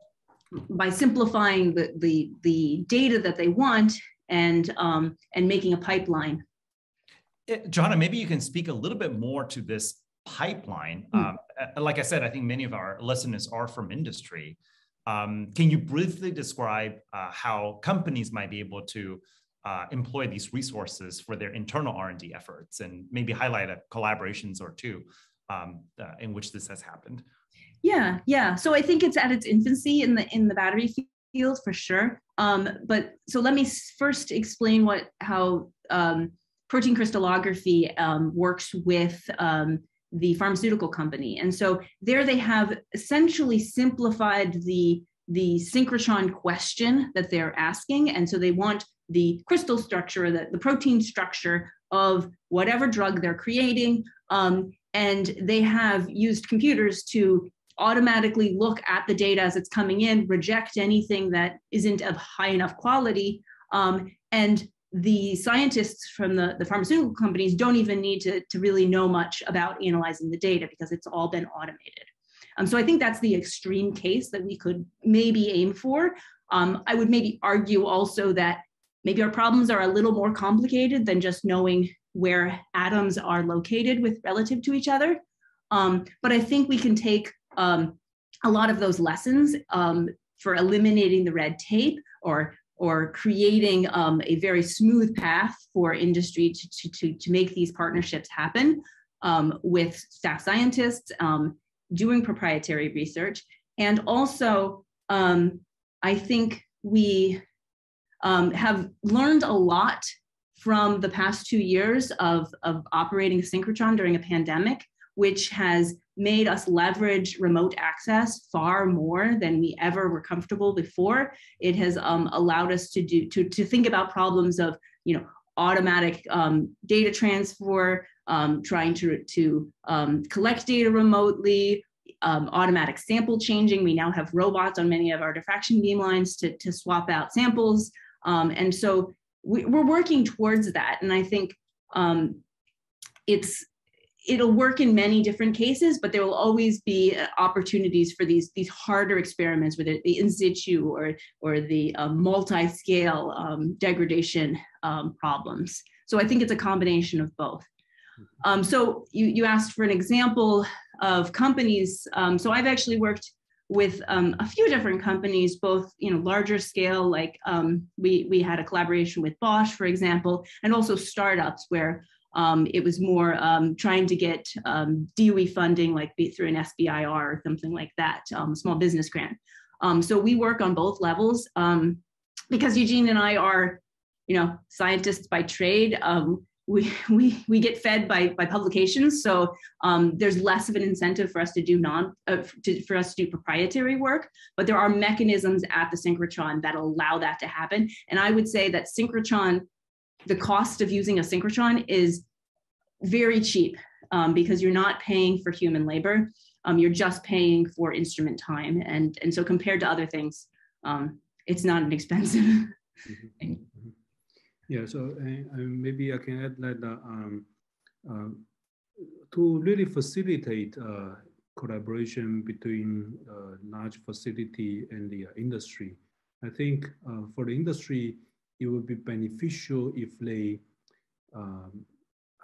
Speaker 2: by simplifying the, the, the data that they want and, um, and making a pipeline.
Speaker 1: Eh, Johanna, maybe you can speak a little bit more to this pipeline. Mm. Um, eh, like I said, I think many of our listeners are from industry. Um, can you briefly describe uh, how companies might be able to uh, employ these resources for their internal R&D efforts and maybe highlight a collaborations or two um, uh, in which this has happened?
Speaker 2: Yeah, yeah. So I think it's at its infancy in the in the battery field for sure. Um, but so let me first explain what how um, protein crystallography um, works with um, the pharmaceutical company. And so there they have essentially simplified the the synchrotron question that they're asking. And so they want the crystal structure, the, the protein structure of whatever drug they're creating. Um, and they have used computers to automatically look at the data as it's coming in, reject anything that isn't of high enough quality. Um, and the scientists from the, the pharmaceutical companies don't even need to, to really know much about analyzing the data because it's all been automated. Um, so I think that's the extreme case that we could maybe aim for. Um, I would maybe argue also that maybe our problems are a little more complicated than just knowing where atoms are located with relative to each other. Um, but I think we can take um, a lot of those lessons um, for eliminating the red tape or or creating um, a very smooth path for industry to, to, to, to make these partnerships happen um, with staff scientists um, doing proprietary research. And also, I think we have learned a lot from the past two years of, of operating synchrotron during a pandemic, which has made us leverage remote access far more than we ever were comfortable before. It has um, allowed us to do to, to think about problems of you know automatic um, data transfer, um, trying to, to um, collect data remotely, um, automatic sample changing. We now have robots on many of our diffraction beamlines to, to swap out samples. Um, and so we, are working towards that. And I think it's it'll work in many different cases, but there will always be uh, opportunities for these these harder experiments, whether the in situ or or the uh, multi-scale um, degradation um, problems. So I think it's a combination of both. Mm-hmm. Um, so you you asked for an example of companies. Um, so I've actually worked with um, a few different companies, both you know larger scale, like um, we we had a collaboration with Bosch, for example, and also startups where um, it was more um, trying to get um, DOE funding, like through an SBIR or something like that, um, small business grant. So we work on both levels because Yijin and I are, you know, scientists by trade. We, we, we get fed by, by publications, so there's less of an incentive for us to do non uh, to, for us to do proprietary work. But there are mechanisms at the synchrotron that allow that to happen. And I would say that synchrotron the cost of using a synchrotron is very cheap um, because you're not paying for human labor. Um, you're just paying for instrument time. And, and so compared to other things, um, it's not an expensive mm-hmm. thing.
Speaker 3: Yeah, so uh, maybe I can add that uh, um, uh, to really facilitate uh, collaboration between uh, large facility and the industry, I think for the industry, it would be beneficial if they um,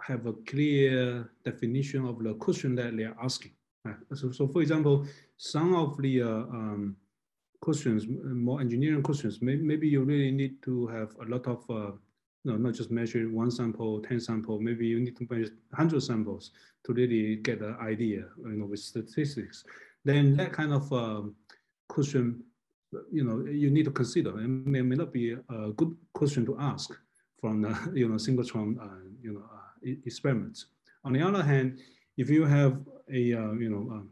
Speaker 3: have a clear definition of the question that they are asking. Uh, so, so for example, some of the uh, um, questions, more engineering questions, may, maybe you really need to have a lot of, uh, no, not just measure one sample, 10 sample, maybe you need to measure 100 samples to really get an idea, you know, with statistics. Then that kind of um, question you know, you need to consider. It may, may not be a good question to ask from the, you know, synchrotron, uh, you know, uh, experiments. On the other hand, if you have a, uh, you know, um,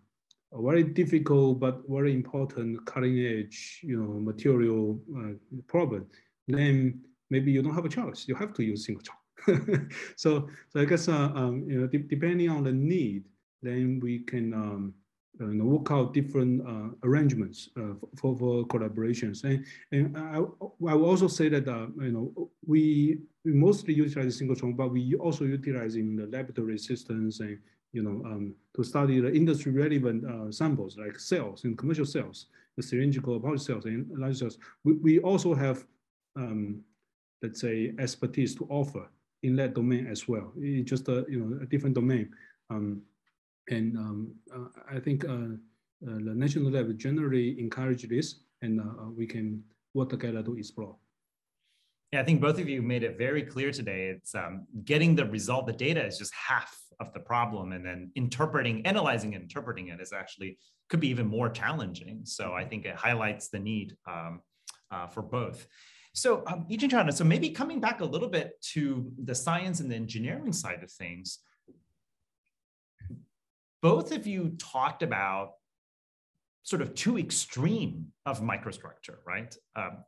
Speaker 3: a very difficult but very important cutting edge, you know, material uh, problem, then maybe you don't have a choice. You have to use synchrotron. so, so I guess, uh, um, you know, de depending on the need, then we can um, uh, you know, work out different uh, arrangements uh, for, for collaborations. And, and I, I will also say that, you know, we, we mostly utilize synchrotron, but we also utilizing the laboratory systems and, you know, um, to study the industry relevant uh, samples like cells and commercial cells, the cylindrical pouch cells and large cells. We, we also have, um, let's say, expertise to offer in that domain as well. It's just a, you know, a different domain. Um, and um, uh, I think uh, uh, the national level generally encourage this and we can work together to explore.
Speaker 1: Yeah, I think both of you made it very clear today. It's um, getting the result, the data is just half of the problem, and then interpreting, analyzing and interpreting it is actually could be even more challenging. So I think it highlights the need um, uh, for both. So, um, Chana, so maybe coming back a little bit to the science and the engineering side of things, both of you talked about sort of two extreme of microstructure, right? Um,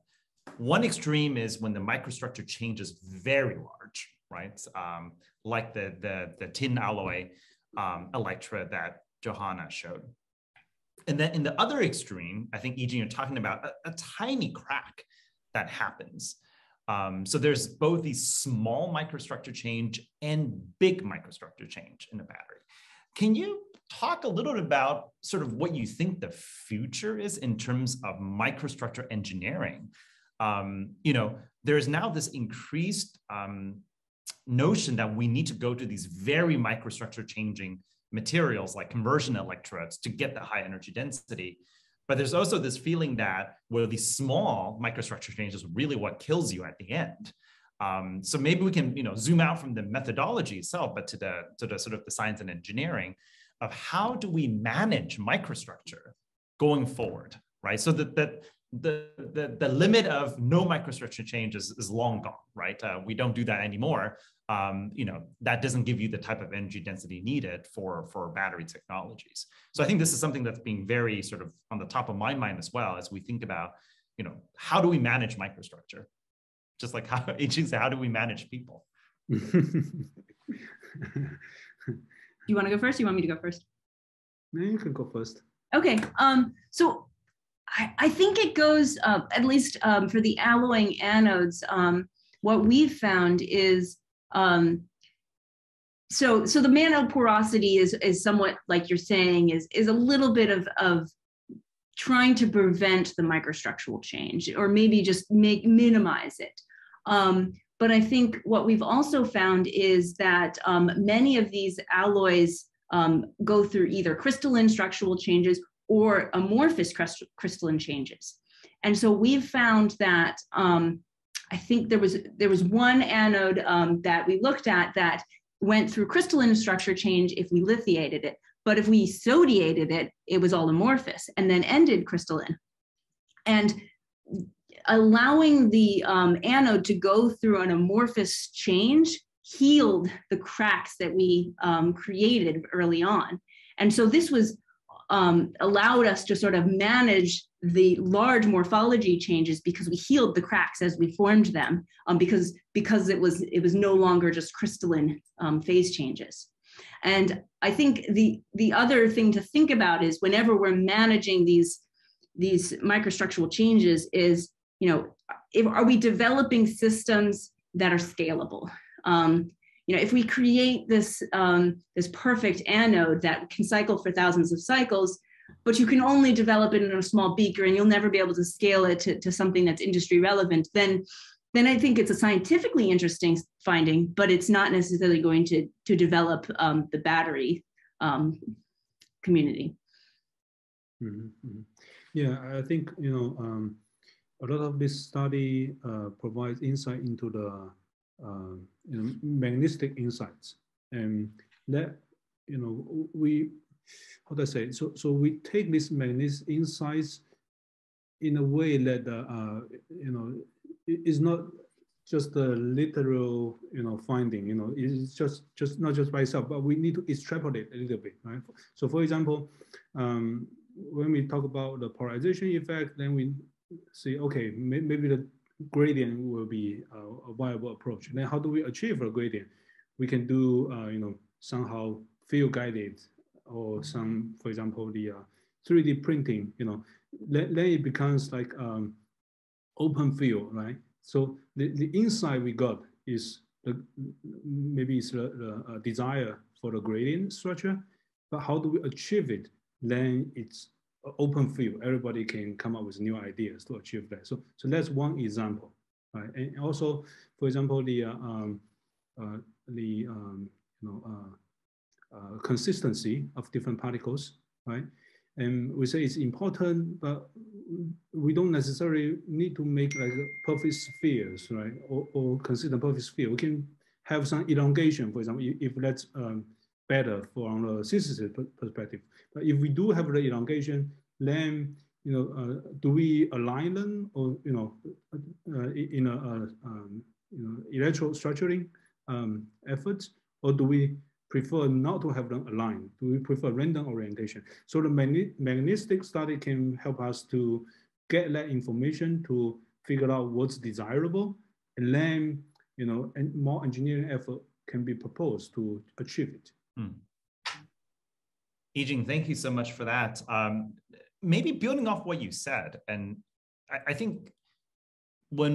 Speaker 1: one extreme is when the microstructure changes very large, right? Um, like the, the, the tin alloy um, Electra that Johanna showed. And then in the other extreme, I think, E.G., you're talking about a, a tiny crack that happens. Um, so there's both these small microstructure change and big microstructure change in a battery. Can you talk a little bit about sort of what you think the future is in terms of microstructure engineering? um, you know, there's now this increased um, notion that we need to go to these very microstructure changing materials like conversion electrodes to get that high energy density. But there's also this feeling that well, these small microstructure changes really what kills you at the end. Um, so maybe we can, you know, zoom out from the methodology itself, but to the to the sort of the science and engineering of how do we manage microstructure going forward, right? So that that the, the, the limit of no microstructure change is, is long gone, right? Uh, we don't do that anymore. Um, you know, that doesn't give you the type of energy density needed for, for battery technologies. So I think this is something that's being very sort of on the top of my mind as well as we think about, you know, how do we manage microstructure? Just like how aging how do we manage people?
Speaker 2: Do you want to go first? you want me to go first?
Speaker 3: No, you can go first.
Speaker 2: Okay. Um, so I, I think it goes, uh, at least um, for the alloying anodes, um, what we've found is um, so so the nanoporosity is is somewhat like you're saying is is a little bit of of trying to prevent the microstructural change or maybe just make minimize it um, but i think what we've also found is that um, many of these alloys um, go through either crystalline structural changes or amorphous crystalline changes. And so we've found that um, I think there was there was one anode um, that we looked at that went through crystalline structure change if we lithiated it, but if we sodiated it, it was all amorphous and then ended crystalline. And allowing the um, anode to go through an amorphous change healed the cracks that we um, created early on. And so this was um, allowed us to sort of manage the large morphology changes because we healed the cracks as we formed them um, because because it was it was no longer just crystalline um, phase changes. And i think the the other thing to think about is whenever we're managing these these microstructural changes is you know if, are we developing systems that are scalable? Um, you know, if we create this, um, this perfect anode that can cycle for thousands of cycles, but you can only develop it in a small beaker and you'll never be able to scale it to, to something that's industry relevant, then, then I think it's a scientifically interesting finding, but it's not necessarily going to, to develop um, the battery um, community.
Speaker 3: Mm -hmm. Yeah, I think, you know, um, a lot of this study uh, provides insight into the uh, you know, magnetic insights. And that, you know, we, how do I say, so, so we take these magnetic insights in a way that, uh, you know, it's not just a literal, you know, finding, you know, it's just, just not just by itself, but we need to extrapolate a little bit, right? So for example, um, when we talk about the polarization effect, then we see, okay, may, maybe the gradient will be a, a viable approach. Then how do we achieve a gradient? We can do, uh, you know, somehow field guided or some, for example, the uh, 3D printing, you know, then, it becomes like um, open field, right? So the, the insight we got is the, maybe it's the, the desire for the gradient structure, but how do we achieve it? Then it's open field. Everybody can come up with new ideas to achieve that. So, so that's one example, right? And also, for example, the uh, um, uh, the um, you know uh, uh, consistency of different particles, right? And we say it's important, but we don't necessarily need to make like perfect spheres, right? Or, or consistent perfect sphere. We can have some elongation, for example, if that's um, better from a synthesis perspective. But if we do have the elongation, then you know, uh, do we align them or you know, uh, in a uh, um, you know electro structuring um, efforts, or do we prefer not to have them aligned? Do we prefer random orientation? So the magnetic study can help us to get that information to figure out what's desirable, and then you know, and more engineering effort can be proposed to achieve it. Hmm.
Speaker 1: Yijin, thank you so much for that. Um, maybe building off what you said, and I, I think when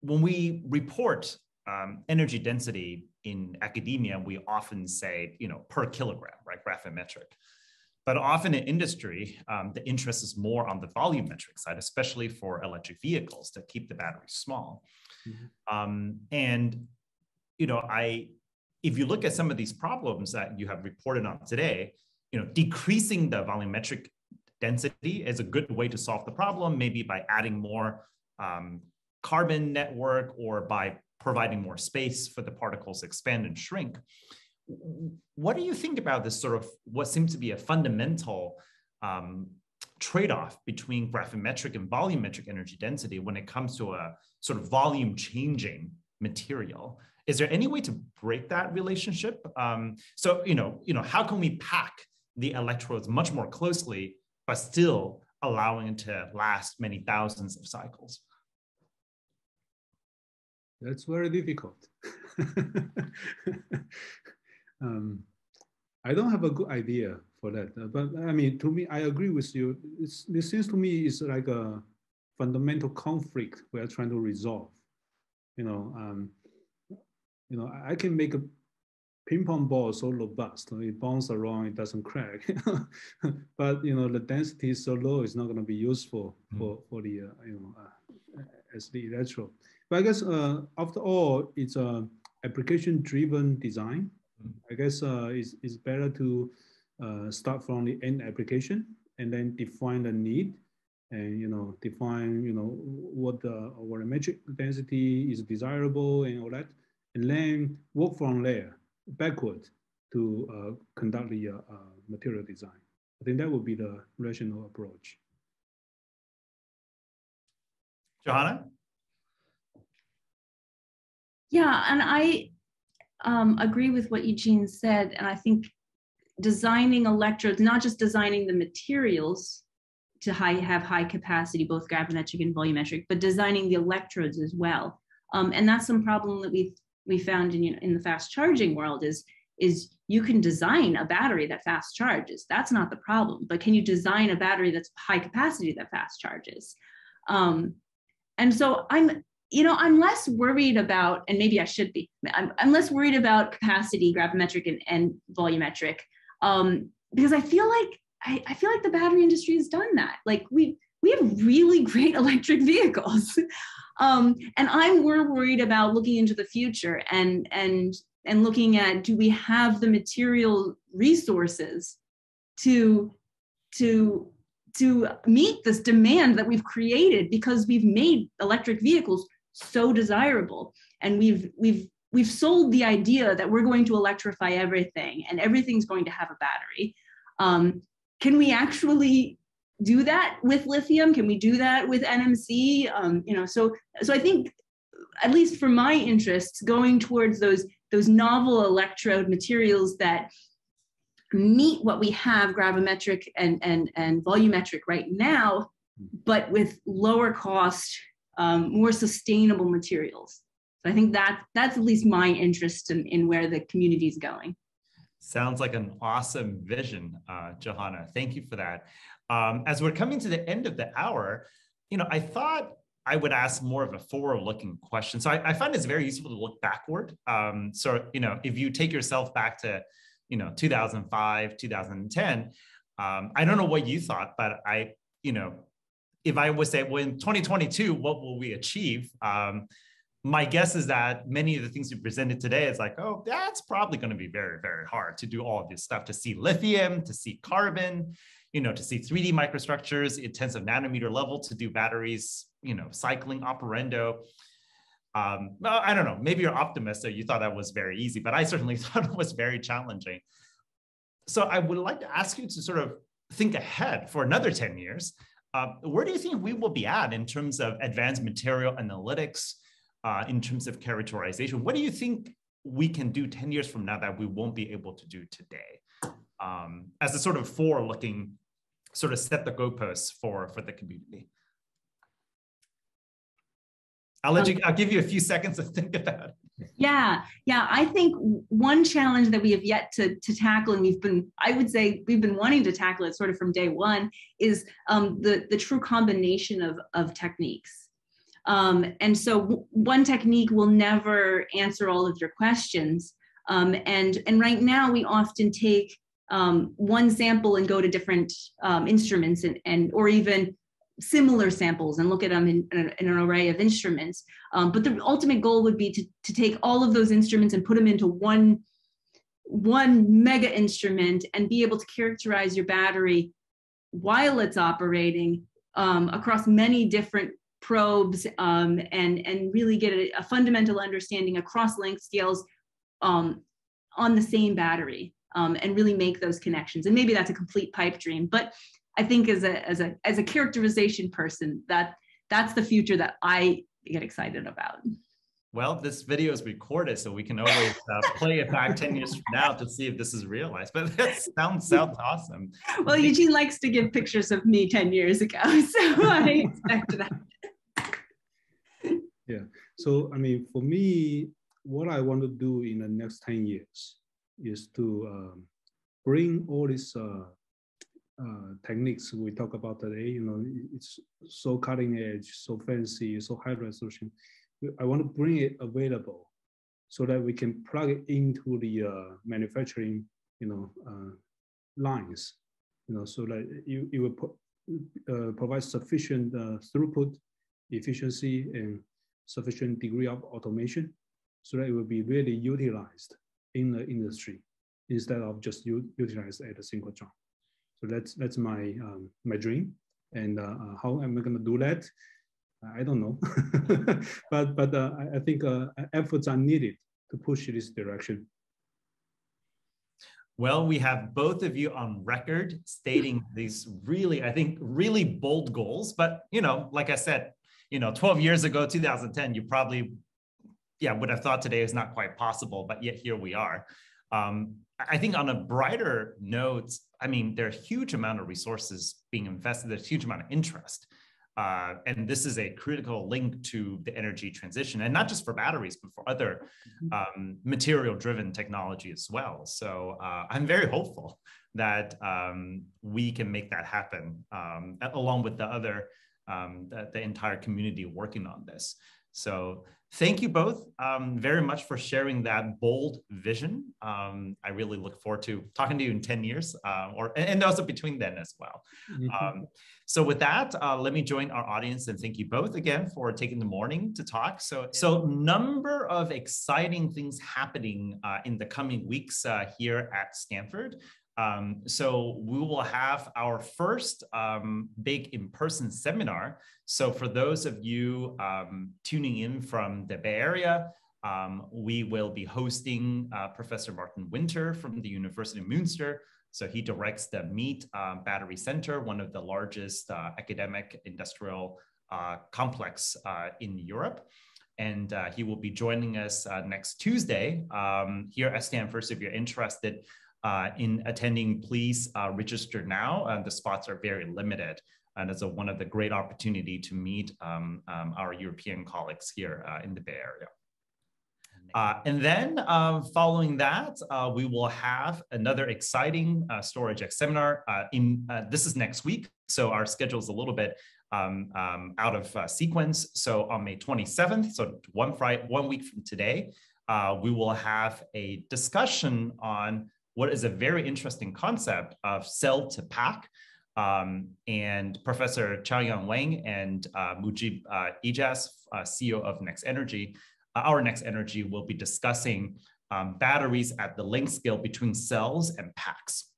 Speaker 1: when we report um, energy density in academia, we often say, you know, per kilogram, right, gravimetric. but often in industry, um, the interest is more on the volumetric side, especially for electric vehicles to keep the battery small. Mm-hmm. Um, and you know, I if you look at some of these problems that you have reported on today, you know, decreasing the volumetric density is a good way to solve the problem, maybe by adding more um, carbon network or by providing more space for the particles expand and shrink. What do you think about this sort of what seems to be a fundamental um, trade-off between gravimetric and volumetric energy density when it comes to a sort of volume changing material? Is there any way to break that relationship? Um, so you know, you know, how can we pack the electrodes much more closely, but still allowing it to last many thousands of cycles?
Speaker 3: That's very difficult. um, I don't have a good idea for that, uh, but I mean, to me, I agree with you. It's, it seems to me it's like a fundamental conflict we are trying to resolve. You know, um, you know, I can make a ping pong ball so robust, it bounces around, it doesn't crack. but you know, the density is so low, it's not going to be useful mm. for for the uh, you know uh, as the electrode. But I guess uh, after all, it's a application-driven design. Mm. I guess uh, it's, it's better to uh, start from the end application and then define the need and you know define you know what the volumetric density is desirable and all that and then work from there backward to uh, conduct the uh, uh, material design. I think that would be the rational approach.
Speaker 1: Johanna?
Speaker 2: Yeah, and I um, agree with what Yijin said. And I think designing electrodes, not just designing the materials to high, have high capacity, both gravimetric and volumetric, but designing the electrodes as well. Um, and that's some problem that we've we found in, in the fast charging world is is you can design a battery that fast charges that's not the problem but can you design a battery that's high capacity that fast charges um, and so i'm you know i'm less worried about and maybe i should be i'm, I'm less worried about capacity gravimetric and, and volumetric um, because i feel like I, I feel like the battery industry has done that. Like we we have really great electric vehicles. Um, and I'm more worried about looking into the future and and and looking at do we have the material resources to to to meet this demand that we've created because we've made electric vehicles so desirable and we've we've we've sold the idea that we're going to electrify everything and everything's going to have a battery um, can we actually do that with lithium? Can we do that with NMC? Um, you know, so so I think at least for my interests, going towards those those novel electrode materials that meet what we have gravimetric and and and volumetric right now, but with lower cost, um, more sustainable materials. So I think that that's at least my interest in, in where the community is going.
Speaker 1: Sounds like an awesome vision, uh, Johanna. Thank you for that. Um, as we're coming to the end of the hour, you know, I thought I would ask more of a forward-looking question. So I, I find it's very useful to look backward. Um, so you know, if you take yourself back to, you know, 2005, 2010, um, I don't know what you thought, but I, you know, if I would say, well, in 2022, what will we achieve? Um, my guess is that many of the things you presented today is like, oh, that's probably going to be very, very hard to do all of this stuff, to see lithium, to see carbon, you know, to see 3D microstructures at tens of nanometer level to do batteries, you know, cycling operando. Um, well, I don't know, maybe you're optimistic, you thought that was very easy, but I certainly thought it was very challenging. So I would like to ask you to sort of think ahead for another 10 years. Uh, where do you think we will be at in terms of advanced material analytics, uh, in terms of characterization? What do you think we can do 10 years from now that we won't be able to do today? Um, as a sort of forward-looking sort of set the goalposts for for the community. I'll let you. I'll give you a few seconds to think about it.
Speaker 2: Yeah, yeah. I think one challenge that we have yet to, to tackle, and we've been, I would say, we've been wanting to tackle it sort of from day one, is um, the the true combination of of techniques. Um, and so, one technique will never answer all of your questions. Um, and and right now, we often take um, one sample and go to different um, instruments and, and or even similar samples and look at them in, in, an array of instruments. Um, but the ultimate goal would be to, to take all of those instruments and put them into one, one mega instrument and be able to characterize your battery while it's operating um, across many different probes um, and, and really get a, a, fundamental understanding across length scales um, on the same battery um, and really make those connections. And maybe that's a complete pipe dream, but I think as a as a as a characterization person, that that's the future that I get excited about.
Speaker 1: Well, this video is recorded, so we can always uh, play it back 10 years from now to see if this is realized. But that sounds, sounds awesome.
Speaker 2: Well, Yijin likes to give pictures of me 10 years ago, so I expect that.
Speaker 3: Yeah. So, I mean, for me, what I want to do in the next 10 years is to um, bring all this uh, uh, techniques we talk about today, you know, it's so cutting edge, so fancy, so high resolution. I want to bring it available so that we can plug it into the uh, manufacturing, you know, uh, lines, you know, so that you, you will uh, provide sufficient uh, throughput, efficiency, and sufficient degree of automation so that it will be really utilized in the industry instead of just utilized at a single job. So that's that's my um, my dream. And uh, uh how am I going to do that? I don't know, but but uh, I think uh, efforts are needed to push this direction.
Speaker 1: Well, we have both of you on record stating these really, I think, really bold goals. But you know, like I said, you know, 12 years ago, 2010, you probably, yeah, would have thought today is not quite possible. But yet here we are. Um, I think on a brighter note, I mean, there are a huge amount of resources being invested. There's a huge amount of interest. Uh, and this is a critical link to the energy transition, and not just for batteries, but for other mm-hmm. um, material-driven technology as well. So uh, I'm very hopeful that um, we can make that happen, um, along with the other, um, the, the entire community working on this. So thank you both um, very much for sharing that bold vision. Um, I really look forward to talking to you in 10 years uh, or and also between then as well. Mm-hmm. Um, so with that, uh, let me join our audience and thank you both again for taking the morning to talk. So, so number of exciting things happening uh, in the coming weeks uh, here at Stanford. Um, so we will have our first um, big in-person seminar. So for those of you um, tuning in from the Bay Area, um, we will be hosting uh, Professor Martin Winter from the University of Münster. So he directs the MEET um, Battery Center, one of the largest uh, academic industrial uh, complex uh, in Europe and uh, he will be joining us uh, next Tuesday um, here at Stanford. So if you're interested, uh, in attending, please uh, register now. Uh, the spots are very limited. And it's a, one of the great opportunity to meet um, um, our European colleagues here uh, in the Bay Area. Uh, and then um, following that, uh, we will have another exciting Storage X seminar. in This is next week, so our schedule is a little bit um, um, out of sequence. So on May 27th, so one Friday, one week from today, we will have a discussion on what is a very interesting concept of cell to pack. Um, and Professor Chaoyang Wang and uh, Mujeeb uh, uh, CEO of Next Energy, uh, our Next Energy will be discussing um, batteries at the length scale between cells and packs.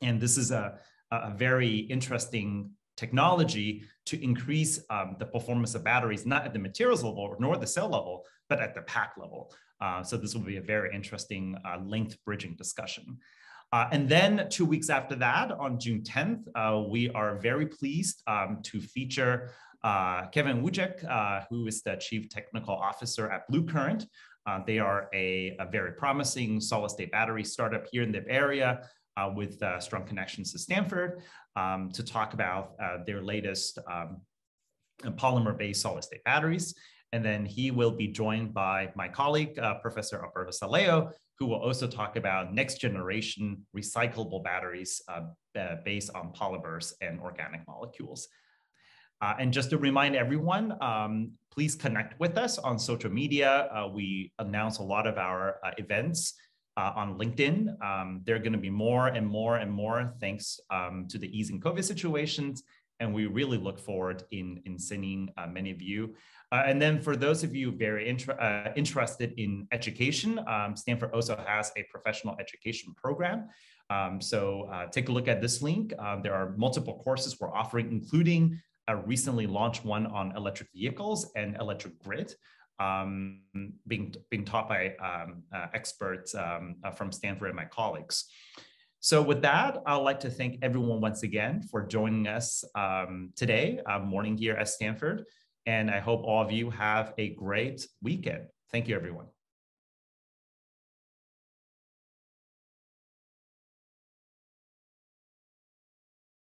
Speaker 1: And this is a, a very interesting technology to increase um, the performance of batteries, not at the materials level nor the cell level, but at the pack level. Uh, so this will be a very interesting uh, length bridging discussion. Uh, and then two weeks after that, on June 10th, uh, we are very pleased um, to feature uh, Kevin Wujcik, who is the Chief Technical Officer at Bluecurrent. they are a, a, very promising solid state battery startup here in the area with strong connections to Stanford um, to talk about their latest um, polymer-based solid state batteries. And then he will be joined by my colleague, uh, Professor Alberto Salleo, who will also talk about next generation recyclable batteries uh, uh, based on polymers and organic molecules. Uh, and just to remind everyone, um, please connect with us on social media. Uh, we announce a lot of our uh, events uh, on LinkedIn. Um, there are going to be more and more and more thanks um, to the easing COVID situations. And we really look forward in, in sending uh, many of you. Uh, and then for those of you very inter uh, interested in education, um, Stanford also has a professional education program. Um, so uh, take a look at this link. Um, there are multiple courses we're offering, including a recently launched one on electric vehicles and electric grid um, being, being taught by um, uh, experts um, uh, from Stanford and my colleagues. So with that, I'd like to thank everyone once again for joining us um, today, uh, morning here at Stanford. And I hope all of you have a great weekend. Thank you, everyone.